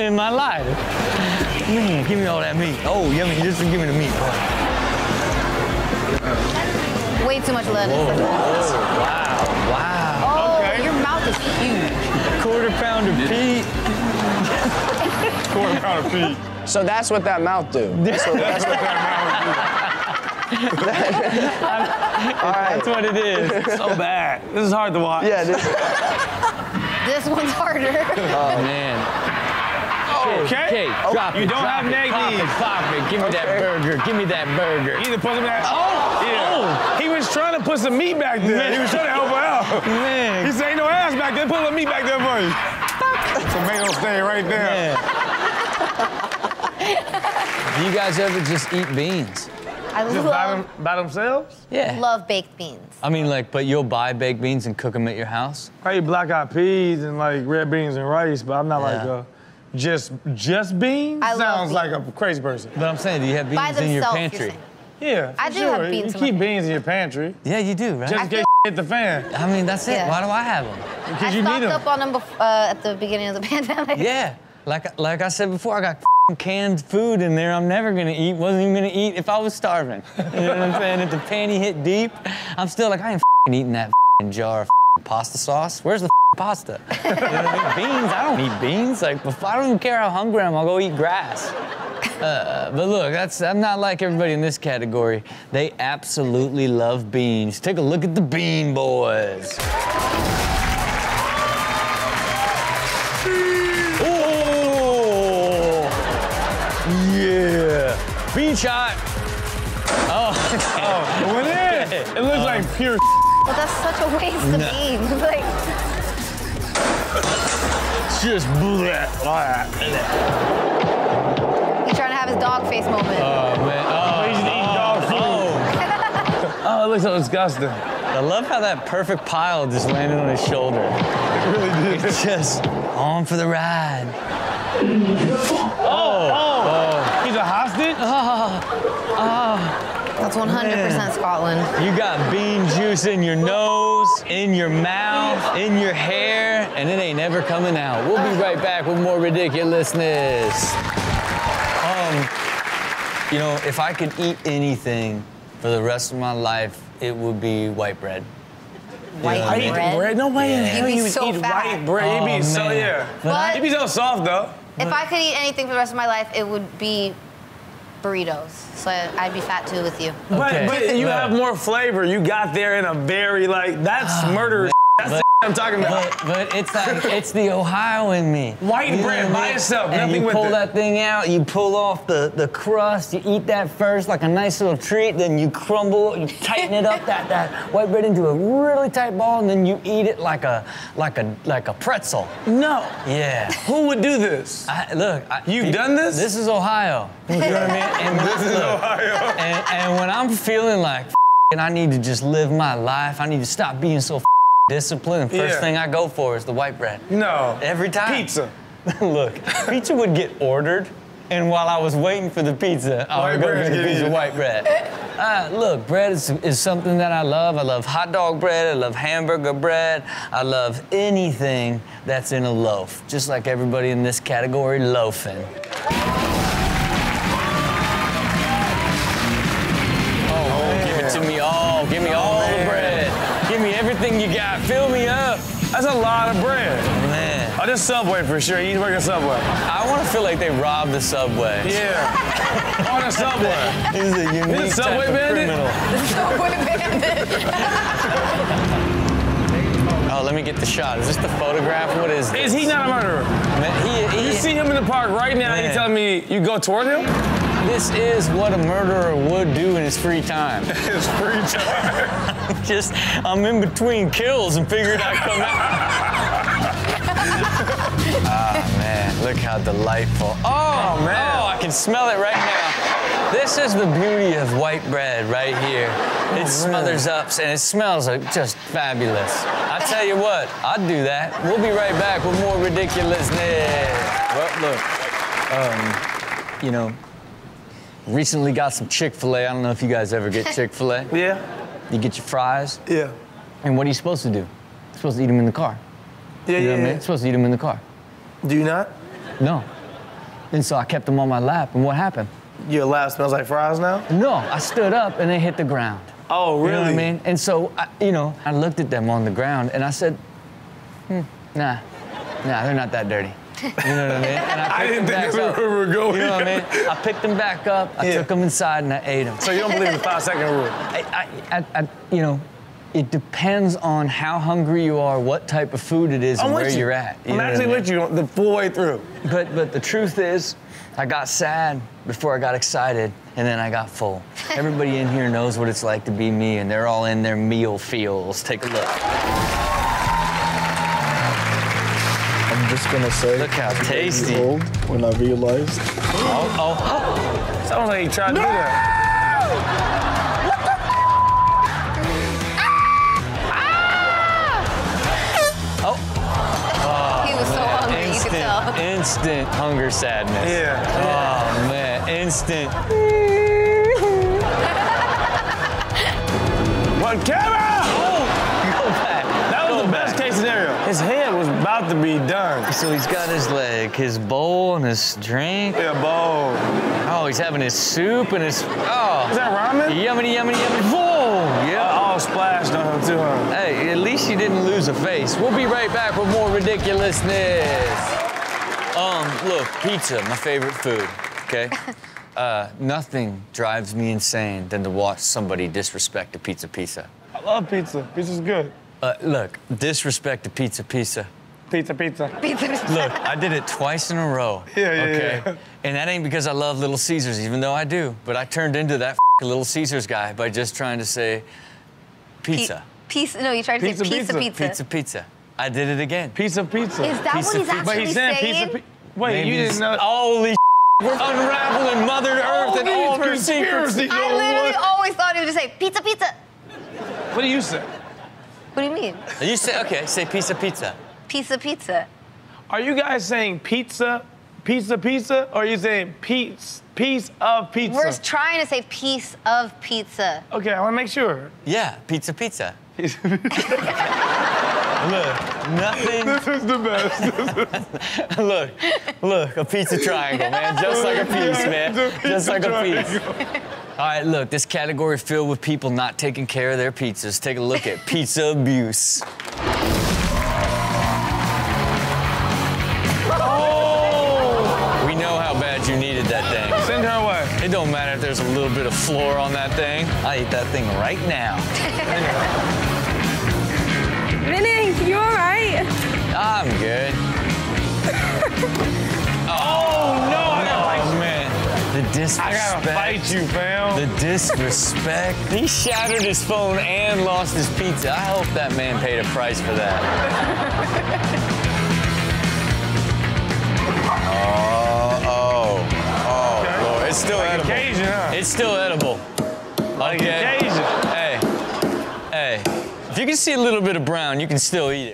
in my life. Man, give me all that meat. Oh, yummy. Just give me the meat. Way too much lettuce. Oh, wow, wow. 400 feet. 400 feet. So that's what that mouth do. That's what, that's what that mouth do. All right. That's what it is. So bad. This is hard to watch. Yeah. This, this one's harder. Oh man. Okay. okay. Drop oh, you it, don't have it, pop. It, pop it. Give me okay. that burger. Give me that burger. Either put some that. Oh. Yeah. oh. He was trying to put some meat back there. Man. He was trying to help her out. Man. He said, ain't no ass back there. Put a little meat back there for you. Tomato stain right there. Man. Do you guys ever just eat beans? I Just by, love, them, by themselves? Yeah. love baked beans. I mean, like, but you'll buy baked beans and cook them at your house? I eat black eyed peas and like red beans and rice, but I'm not like Yeah. uh, just just beans. I love Sounds like a crazy person. But I'm saying, do you have beans By in your themselves, you're pantry? Saying. Yeah, for I do sure. have beans You in keep pantry. beans in your pantry Yeah, you do, right? just in case hit the fan. I mean, that's it. Yeah. Why do I have them? Because I you need stocked up on them bef- uh, at the beginning of the pandemic. Yeah. Like, like I said before, I got canned food in there I'm never gonna eat. Wasn't even gonna eat if I was starving. You know what I'm saying? If the panty hit deep, I'm still like, I ain't eating that jar of pasta sauce. Where's the pasta? You know what I? Beans, I don't eat beans. Like, if I don't even care how hungry I am, I'll go eat grass. Uh, but look, that's I'm not like everybody in this category. They absolutely love beans. Take a look at the Bean Boys. Oh, yeah, bean shot. Oh, Oh, it went in. It looks like pure. But that's such a waste of beans. Like, just bleh. he's trying to have his dog face moment. Oh man. Oh, oh He's eating oh, dog food. Oh, it looks so disgusting. I love how that perfect pile just landed on his shoulder. It really did. It's just on for the ride. Oh, oh. oh. He's a hostage? Oh, That's 100% Scotland. You got bean juice in your nose, in your mouth, in your hair, and it ain't never coming out. We'll be right back with more ridiculousness. Um, you know, if I could eat anything for the rest of my life, it would be white bread. You White know what I mean? bread? Bread? No way in Yeah. hell You'd be so eat fat. white bread. You'd Oh, be so, man. yeah. But- You'd be so soft, though. If I could eat anything for the rest of my life, it would be burritos, so I'd be fat too with you. But, but you have more flavor. You got there in a very like that's murderous. That's But- the I'm talking about. But, but it's like it's the Ohio in me. White You bread by itself, And nothing you with pull it. that thing out, you pull off the, the crust, you eat that first like a nice little treat, then you crumble, you tighten it up that, that white bread into a really tight ball, and then you eat it like a like a like a pretzel. No. Yeah. Who would do this? I, look, I, You've done this? This is Ohio. You know what I mean? And This is look, Ohio. And, and when I'm feeling like and I need to just live my life, I need to stop being so disciplined. The first Yeah. thing I go for is the white bread. No. Every time. Pizza. Look, pizza would get ordered, and while I was waiting for the pizza, I would go get a piece of white bread. Uh, look, bread is, is something that I love. I love hot dog bread. I love hamburger bread. I love anything that's in a loaf, just like everybody in this category loafing. Oh, give it to me all. Give me all the bread. Give me everything you got. Fill me up. That's a lot of bread. Man. Oh, this Subway for sure. He's working Subway. I want to feel like they robbed the subway. Yeah. Oh, On a Subway. He's a unique He's a Subway type of bandit? criminal. Oh, let me get the shot. Is this the photograph? What is this? Is he not a murderer? Man, he, he, You see him in the park right now, and you telling me you go toward him? This is what a murderer would do in his free time. His free time. Just, I'm in between kills and figured I'd come out. Ah, man, look how delightful. Oh, man. Oh, I can smell it right now. This is the beauty of white bread right here. It smothers up and it smells like just fabulous. I tell you what, I'd do that. We'll be right back with more ridiculousness. Well, look, um, you know, recently got some Chick-fil-A. I don't know if you guys ever get Chick-fil-A. Yeah. You get your fries. Yeah. And what are you supposed to do? You're supposed to eat them in the car. Yeah, you know yeah, what I mean? yeah. You're supposed to eat them in the car. Do you not? No. And so I kept them on my lap, and what happened? Your lap smells like fries now? No, I stood up and they hit the ground. Oh, really? You know what I mean? And so, I, you know, I looked at them on the ground and I said, hmm, nah, nah, they're not that dirty. You know what I mean? And I picked didn't them think that's where we were going. You know what I mean? I picked them back up, I Yeah. took them inside, and I ate them. So you don't believe in the five second rule? I, I, I, I, you know, it depends on how hungry you are, what type of food it is, I'm and where with you. you're at. I'm know what I actually mean? with you the full way through. But but the truth is, I got sad before I got excited, and then I got full. Everybody in here knows what it's like to be me, and they're all in their meal feels. Take a look. I'm just gonna say. Look how I was tasty. Old when I realized. Oh, oh. Sounds like he tried to do that. Ah! Oh. He was so hungry, you could instant, tell. Instant hunger sadness. Yeah. Oh man, instant. What camera? Go back. That was the best case scenario. His head was about to be done. So he's got his leg, his bowl, and his drink. Yeah, bowl. Oh, he's having his soup and his. Oh. Is that ramen? Yummy, yummy, yummy. Whoa! Yeah. All splashed on him too, huh? Hey, at least you didn't lose a face. We'll be right back with more ridiculousness. Um, look, pizza, my favorite food. Okay. Uh, nothing drives me insane than to watch somebody disrespect a pizza pizza. I love pizza. Pizza's good. Uh, look, disrespect a pizza pizza. Pizza, pizza. Look, I did it twice in a row. Yeah, yeah, okay? yeah. And that ain't because I love Little Caesars, even though I do. But I turned into that Little Caesars guy by just trying to say pizza. Piece, no, you tried to Pizza, say pizza, pizza. pizza. Pizza, pizza. I did it again. Pizza, pizza. Is that Piece what he's pizza. But actually he's saying saying? pizza. Pi- Wait, Maybe you didn't know. Holy We're unraveling Mother Earth and all her secrets. I literally always thought he would just say pizza, pizza. What do you say? What do you mean? You say, okay, say pizza, pizza. Pizza, pizza. Are you guys saying pizza, pizza, pizza, or are you saying piece, piece of pizza? We're trying to say piece of pizza. Okay, I want to make sure. Yeah, pizza, pizza. Look, nothing. This is the best. look, look, a pizza triangle, man. Just like a piece, man. Just like a piece. All right, look, this category filled with people not taking care of their pizzas. Take a look at pizza abuse. Don't matter. little bit of floor on that thing. I eat that thing right now. Vinny, you all right? I'm good. Oh, no, I gotta Oh man, the disrespect. I gotta fight you, fam. The disrespect. he shattered his phone and lost his pizza. I hope that man paid a price for that. oh, Lord. It's still Like edible. Cajun, huh? It's still edible. Like Okay. Cajun. Hey, hey. If you can see a little bit of brown, you can still eat it.